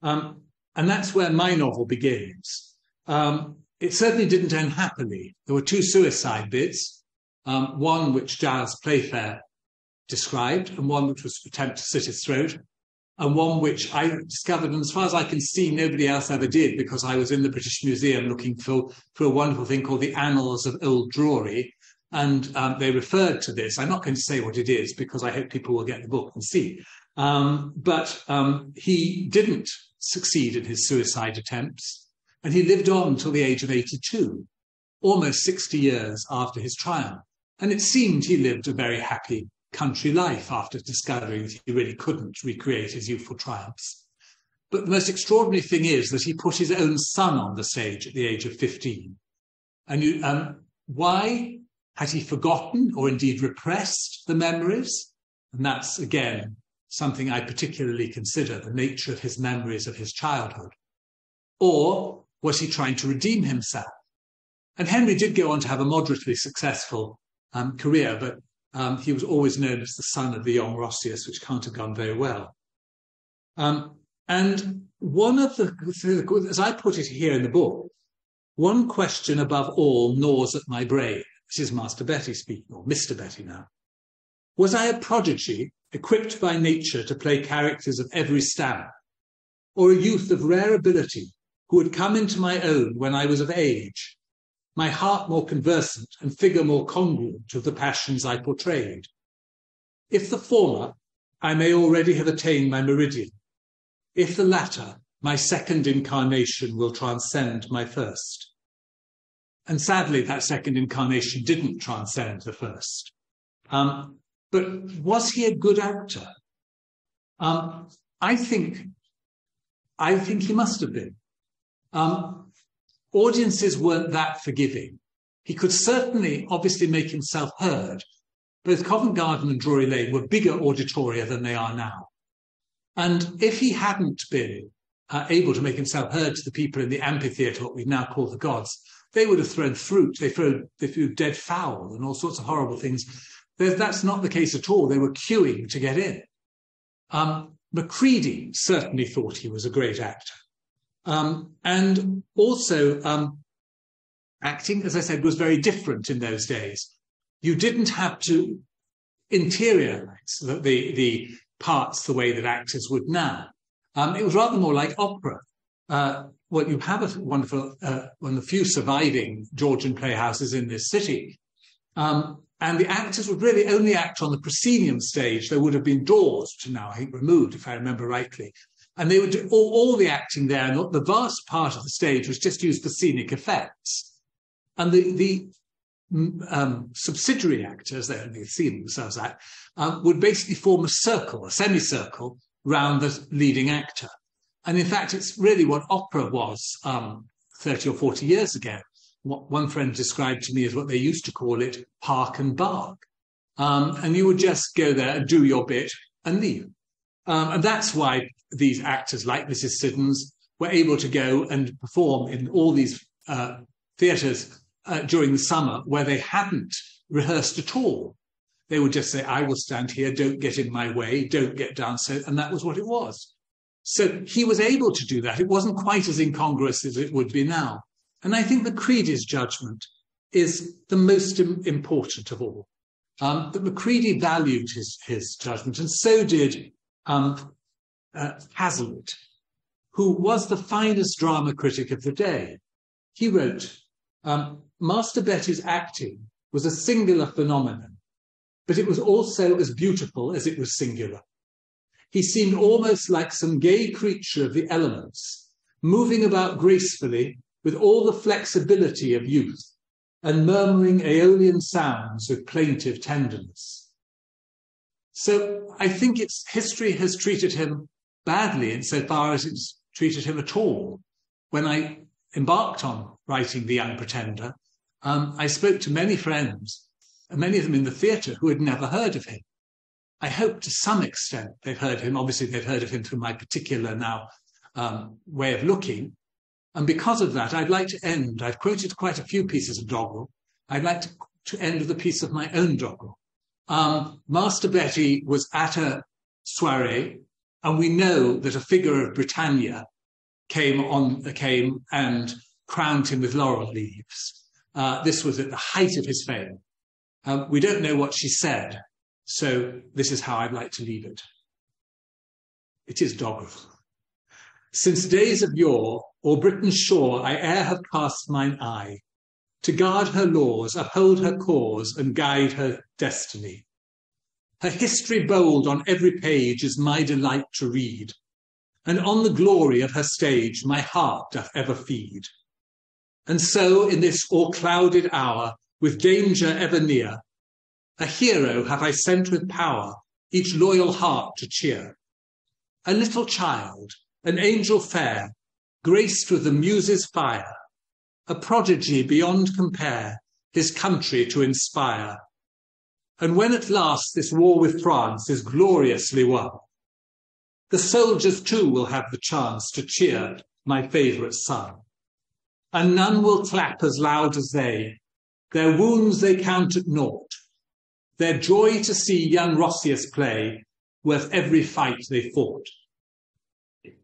Um, and that's where my novel begins. Um, it certainly didn't end happily. There were two suicide bits, um, one which Giles Playfair described, and one which was an attempt to slit his throat, and one which I discovered, and as far as I can see, nobody else ever did, because I was in the British Museum looking for, for a wonderful thing called the Annals of Old Drury, and um, they referred to this. I'm not going to say what it is because I hope people will get the book and see. Um, but um, he didn't succeed in his suicide attempts, and he lived on till the age of 82, almost 60 years after his triumph. And it seemed he lived a very happy country life after discovering that he really couldn't recreate his youthful triumphs. But the most extraordinary thing is that he put his own son on the stage at the age of 15. And you, um, why had he forgotten or indeed repressed the memories? And that's again something I particularly consider the nature of his memories of his childhood. Or was he trying to redeem himself? And Henry did go on to have a moderately successful um, career, but um, he was always known as the son of the young Roscius, which can't have gone very well. Um, and one of the, as I put it here in the book, one question above all gnaws at my brain. This is Master Betty speaking, or Mr. Betty now. Was I a prodigy equipped by nature to play characters of every stamp, or a youth of rare ability who had come into my own when I was of age, my heart more conversant and figure more congruent of the passions I portrayed. If the former, I may already have attained my meridian. If the latter, my second incarnation will transcend my first. And sadly, that second incarnation didn't transcend the first. Um, but was he a good actor? Um, I think, I think he must have been. Um, audiences weren't that forgiving. He could certainly, obviously, make himself heard. Both Covent Garden and Drury Lane were bigger auditoria than they are now. And if he hadn't been uh, able to make himself heard to the people in the amphitheatre, what we now call the gods, they would have thrown fruit, they threw, they threw dead fowl and all sorts of horrible things that's not the case at all. They were queuing to get in. Um, Macready certainly thought he was a great actor. Um, and also, um, acting, as I said, was very different in those days. You didn't have to interiorize the, the, the parts the way that actors would now. Um, it was rather more like opera. Uh, well, you have a wonderful, uh, one of the few surviving Georgian playhouses in this city. Um, and the actors would really only act on the proscenium stage. There would have been doors, to now I think removed, if I remember rightly. And they would do all, all the acting there, and the vast part of the stage was just used for scenic effects. And the, the um, subsidiary actors, they only see themselves act, um, would basically form a circle, a semicircle, round the leading actor. And in fact, it's really what opera was um, 30 or 40 years ago what one friend described to me as what they used to call it park and bark. Um, and you would just go there and do your bit and leave. Um, and that's why these actors like Mrs. Siddons were able to go and perform in all these uh, theatres uh, during the summer where they hadn't rehearsed at all. They would just say, I will stand here, don't get in my way, don't get down. So, and that was what it was. So he was able to do that. It wasn't quite as incongruous as it would be now. And I think Macready's judgment is the most important of all. Um, that Macready valued his, his judgment, and so did um, uh, Hazlitt, who was the finest drama critic of the day. He wrote, um, Master Betty's acting was a singular phenomenon, but it was also as beautiful as it was singular. He seemed almost like some gay creature of the elements, moving about gracefully with all the flexibility of youth and murmuring aeolian sounds with plaintive tenderness. So I think its history has treated him badly insofar as it's treated him at all. When I embarked on writing The Young Pretender, um, I spoke to many friends, many of them in the theatre, who had never heard of him. I hope to some extent they've heard him. Obviously, they've heard of him through my particular now um, way of looking, and because of that, I'd like to end, I've quoted quite a few pieces of doggerel. I'd like to, to end with a piece of my own doggerel. um, Master Betty was at a soiree, and we know that a figure of Britannia came on, came and crowned him with laurel leaves. Uh, this was at the height of his fame. Um, we don't know what she said, so this is how I'd like to leave it. It is doggerel. Since days of yore, o'er Britain's shore, I e'er have cast mine eye, to guard her laws, uphold her cause, and guide her destiny. Her history bold on every page is my delight to read, and on the glory of her stage my heart doth ever feed. And so in this o'erclouded hour, with danger ever near, a hero have I sent with power, each loyal heart to cheer. A little child, an angel fair, graced with the muses' fire, a prodigy beyond compare, his country to inspire. And when at last this war with France is gloriously won, the soldiers too will have the chance to cheer my favourite son. And none will clap as loud as they, their wounds they count at naught, their joy to see young Roscius play, worth every fight they fought. Would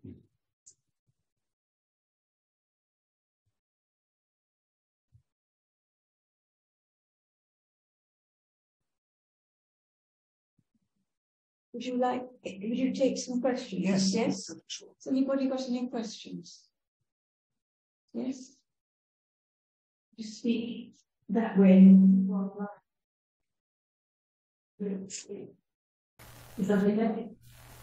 you like, would you take some questions? Yes. Yes? Has anybody got any questions? Yes? You speak that way. Is that okay?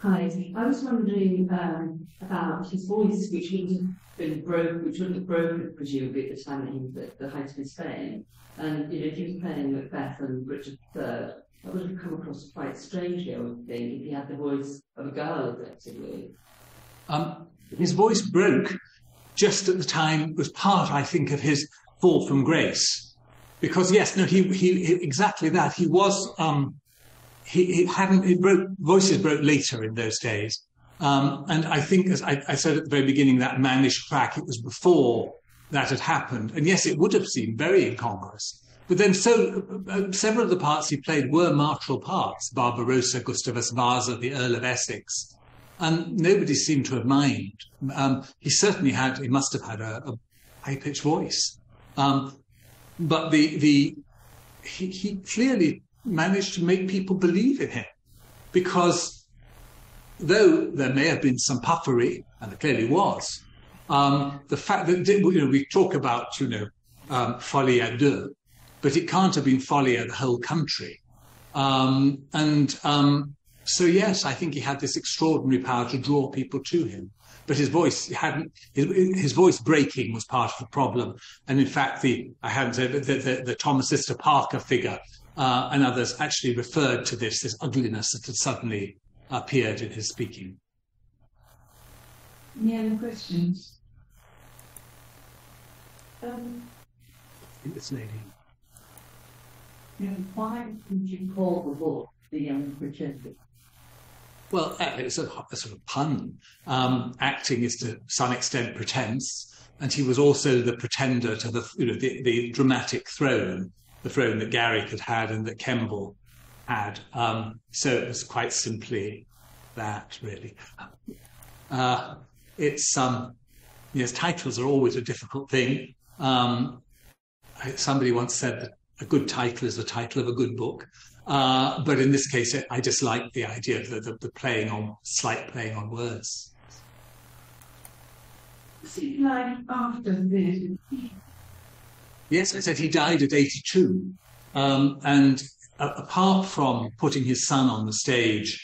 Hi, I was wondering um, about his voice, which would have been broken, which wouldn't have broken presumably at the time that he was at the height of his fame. And you know, if he was playing Macbeth and Richard III, that would have come across quite strangely, I would think, if he had the voice of a girl, effectively. Um, his voice broke just at the time, was part, I think, of his fall from grace. Because, yes, no, he, he, he exactly that. He was, um, he, he hadn't, he broke, voices broke later in those days. Um, and I think, as I, I, said at the very beginning, that mannish crack, it was before that had happened. And yes, it would have seemed very incongruous. But then so uh, several of the parts he played were martial parts, Barbarossa, Gustavus Vasa, the Earl of Essex. And nobody seemed to have minded. Um, he certainly had, he must have had a, a high-pitched voice. Um, but the, the, he, he clearly managed to make people believe in him because though there may have been some puffery, and there clearly was, um, the fact that you know we talk about you know um, folie à deux, but it can't have been folie at the whole country. Um, and um, so, yes, I think he had this extraordinary power to draw people to him. But his voice hadn't, his, his voice breaking was part of the problem. And in fact, the, I hadn't said, the, the, the Thomas Lister Parker figure uh, and others actually referred to this, this ugliness that had suddenly appeared in his speaking. Any other questions? Um, this lady. why did you call the book The Young Pretender? Well, uh, it's a, a, sort of pun. Um, acting is to some extent pretense, and he was also the pretender to the, you know, the, the dramatic throne, the throne that Garrick had had and that Kemble had. Um, so it was quite simply that, really. Uh, it's um, yes, titles are always a difficult thing. Um, somebody once said that a good title is the title of a good book. Uh, but in this case, I just like the idea of the, the, the, playing on, slight playing on words. like after this? Yes, I said he died at 82. Um, and uh, apart from putting his son on the stage,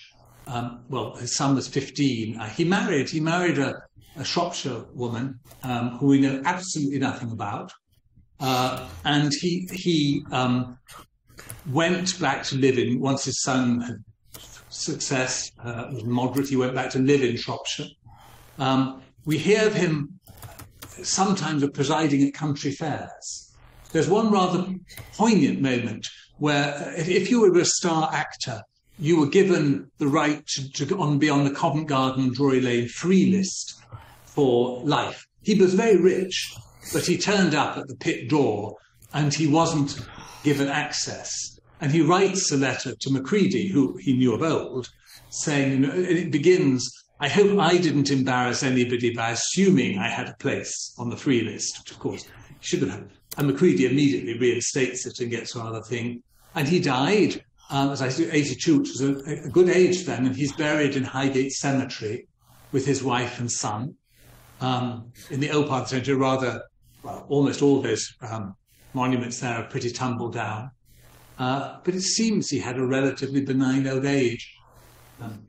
um, well, his son was 15. Uh, he married. He married a, a Shropshire woman um, who we know absolutely nothing about. Uh, and he he um, went back to live in once his son had success uh, was moderate. He went back to live in Shropshire. Um, we hear of him sometimes of presiding at country fairs. There's one rather poignant moment where, if, you were a star actor, you were given the right to, to on, be on the Covent Garden Drury Lane free list for life. He was very rich, but he turned up at the pit door and he wasn't given access. And he writes a letter to Macready, who he knew of old, saying, you know, and it begins, I hope I didn't embarrass anybody by assuming I had a place on the free list, which of course should have. And Macready immediately reinstates it and gets another thing. And he died, um, as I said, 82, which was a, a good age then, and he's buried in Highgate Cemetery with his wife and son. Um, in the old part cemetery, rather, well, almost all those um, monuments there are pretty tumble down. Uh, but it seems he had a relatively benign old age, um,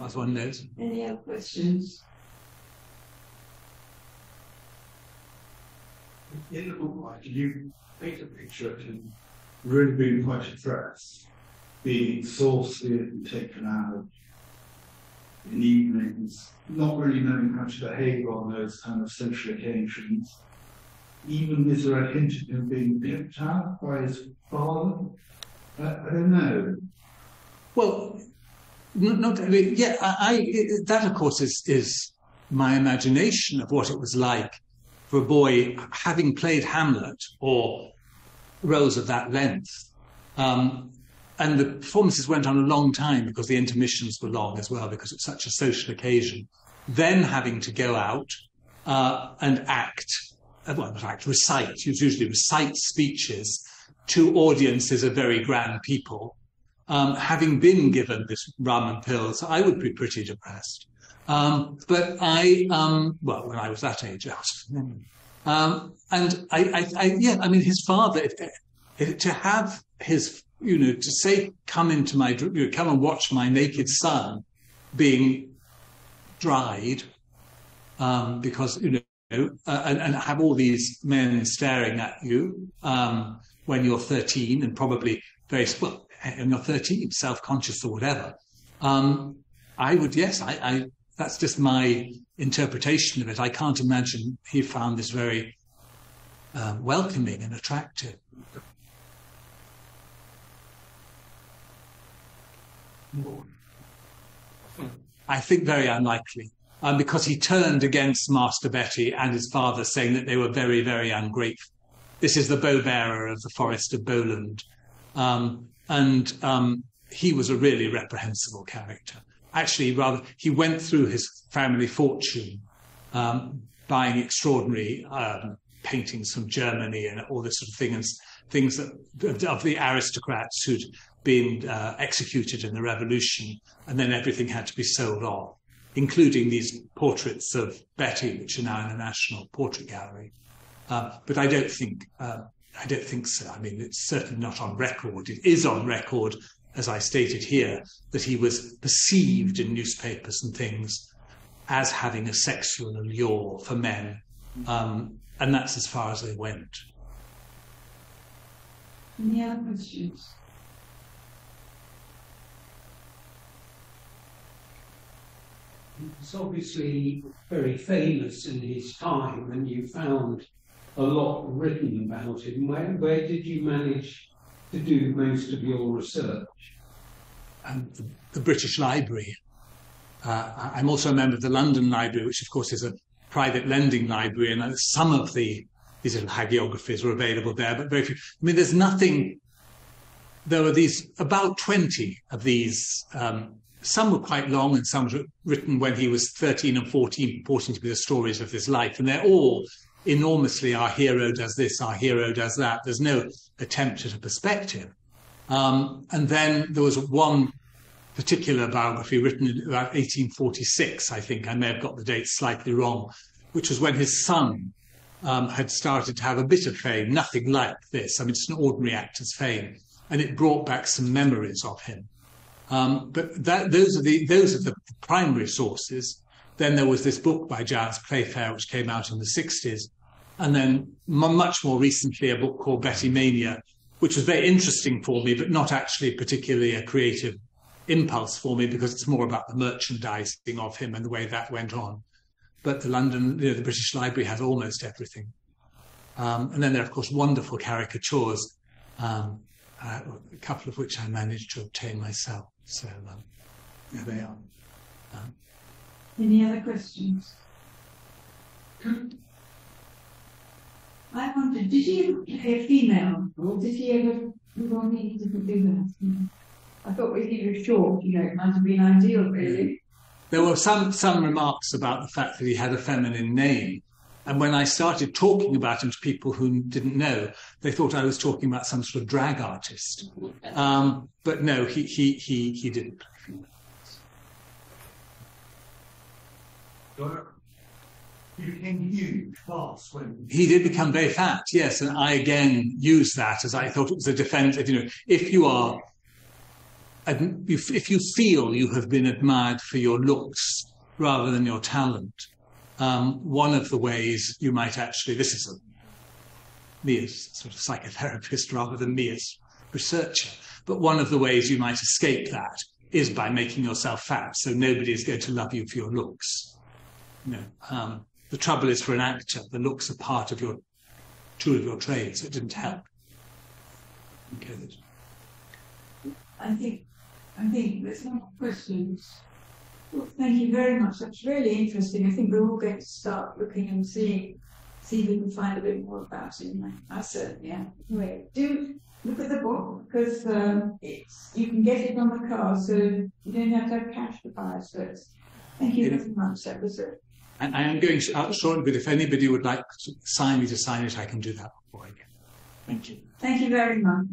as one knows. Any other questions? In the book, like, you paint a picture of him really being quite addressed, being exhausted and taken out in evenings, not really knowing how to behave on those kind of social occasions. Even is there a hint of him being picked out by his father? I, I don't know. Well, not, not I mean, yeah, I, I, that of course is is my imagination of what it was like for a boy having played Hamlet or roles of that length. Um, and the performances went on a long time because the intermissions were long as well, because it's such a social occasion. Then having to go out uh, and act, uh, well, not act, recite, usually recite speeches to audiences of very grand people. Um, having been given this rum and pills, I would be pretty depressed. Um, but I, um, well, when I was that age, I was, um, and I, I, I, yeah, I mean, his father, if, if, to have his, you know, to say, come into my, you know, come and watch my naked son being dried, um, because, you know, uh, and, and, have all these men staring at you, um, when you're 13 and probably very, well, when you're 13, self-conscious or whatever. Um, I would, yes, I, I, that's just my interpretation of it. I can't imagine he found this very uh, welcoming and attractive. I think very unlikely, um, because he turned against Master Betty and his father, saying that they were very, very ungrateful. This is the bow bearer of the Forest of Bowland, um, and um, he was a really reprehensible character actually rather he went through his family fortune um, buying extraordinary um, paintings from Germany and all this sort of thing and things that of the aristocrats who'd been uh, executed in the revolution and then everything had to be sold off including these portraits of Betty which are now in the National Portrait Gallery. Uh, but I don't think uh, I don't think so. I mean it's certainly not on record. It is on record as I stated here, that he was perceived in newspapers and things as having a sexual allure for men. Um, and that's as far as they went. Any other questions? He's obviously very famous in his time, and you found a lot written about him. Where, where did you manage to do most of your research? And the, the British Library. Uh, I'm also a member of the London Library, which of course is a private lending library, and some of the these little hagiographies were available there, but very few. I mean, there's nothing. There were these about 20 of these. Um, some were quite long, and some were written when he was 13 and 14, purporting to be the stories of his life, and they're all enormously our hero does this, our hero does that. There's no attempt at a perspective. Um, and then there was one particular biography written in about 1846, I think. I may have got the date slightly wrong, which was when his son um, had started to have a bit of fame, nothing like this. I mean, it's an ordinary actor's fame. And it brought back some memories of him. Um, but that, those are the those are the primary sources. Then there was this book by Giles Playfair, which came out in the 60s, and then much more recently a book called Bettymania, which was very interesting for me, but not actually particularly a creative impulse for me because it's more about the merchandising of him and the way that went on. But the London, you know, the British Library has almost everything. Um, and then there are, of course, wonderful caricatures, um, uh, a couple of which I managed to obtain myself. So um, there they are. Um, Any other questions? I wondered, did he ever play a female, or did he ever Well, he didn't do that. I thought if he was short, you know, it might have been ideal, really. There were some some remarks about the fact that he had a feminine name. And when I started talking about him to people who didn't know, they thought I was talking about some sort of drag artist. Um, but no, he he he he didn't. You became huge, fast when He did become very fat, yes, and I again used that as I thought it was a defense. You know, if you are, if if you feel you have been admired for your looks rather than your talent, um, one of the ways you might actually, this is a, me as sort of psychotherapist rather than me as researcher, but one of the ways you might escape that is by making yourself fat, so nobody is going to love you for your looks. You know, um, the trouble is for an actor, the looks are part of your two of your trades. It didn't help. Okay. I think, I think there's no more questions. Well, thank you very much. That's really interesting. I think we're all going to start looking and seeing, see if we can find a bit more about him. I certainly am. Anyway, do look at the book because um, it's you can get it on the car, so you don't have to have cash to buy it. So it's, thank you very much. That was it. And I am going out uh, shortly, but if anybody would like to sign me to sign it, I can do that before I go. Thank you. Thank you very much.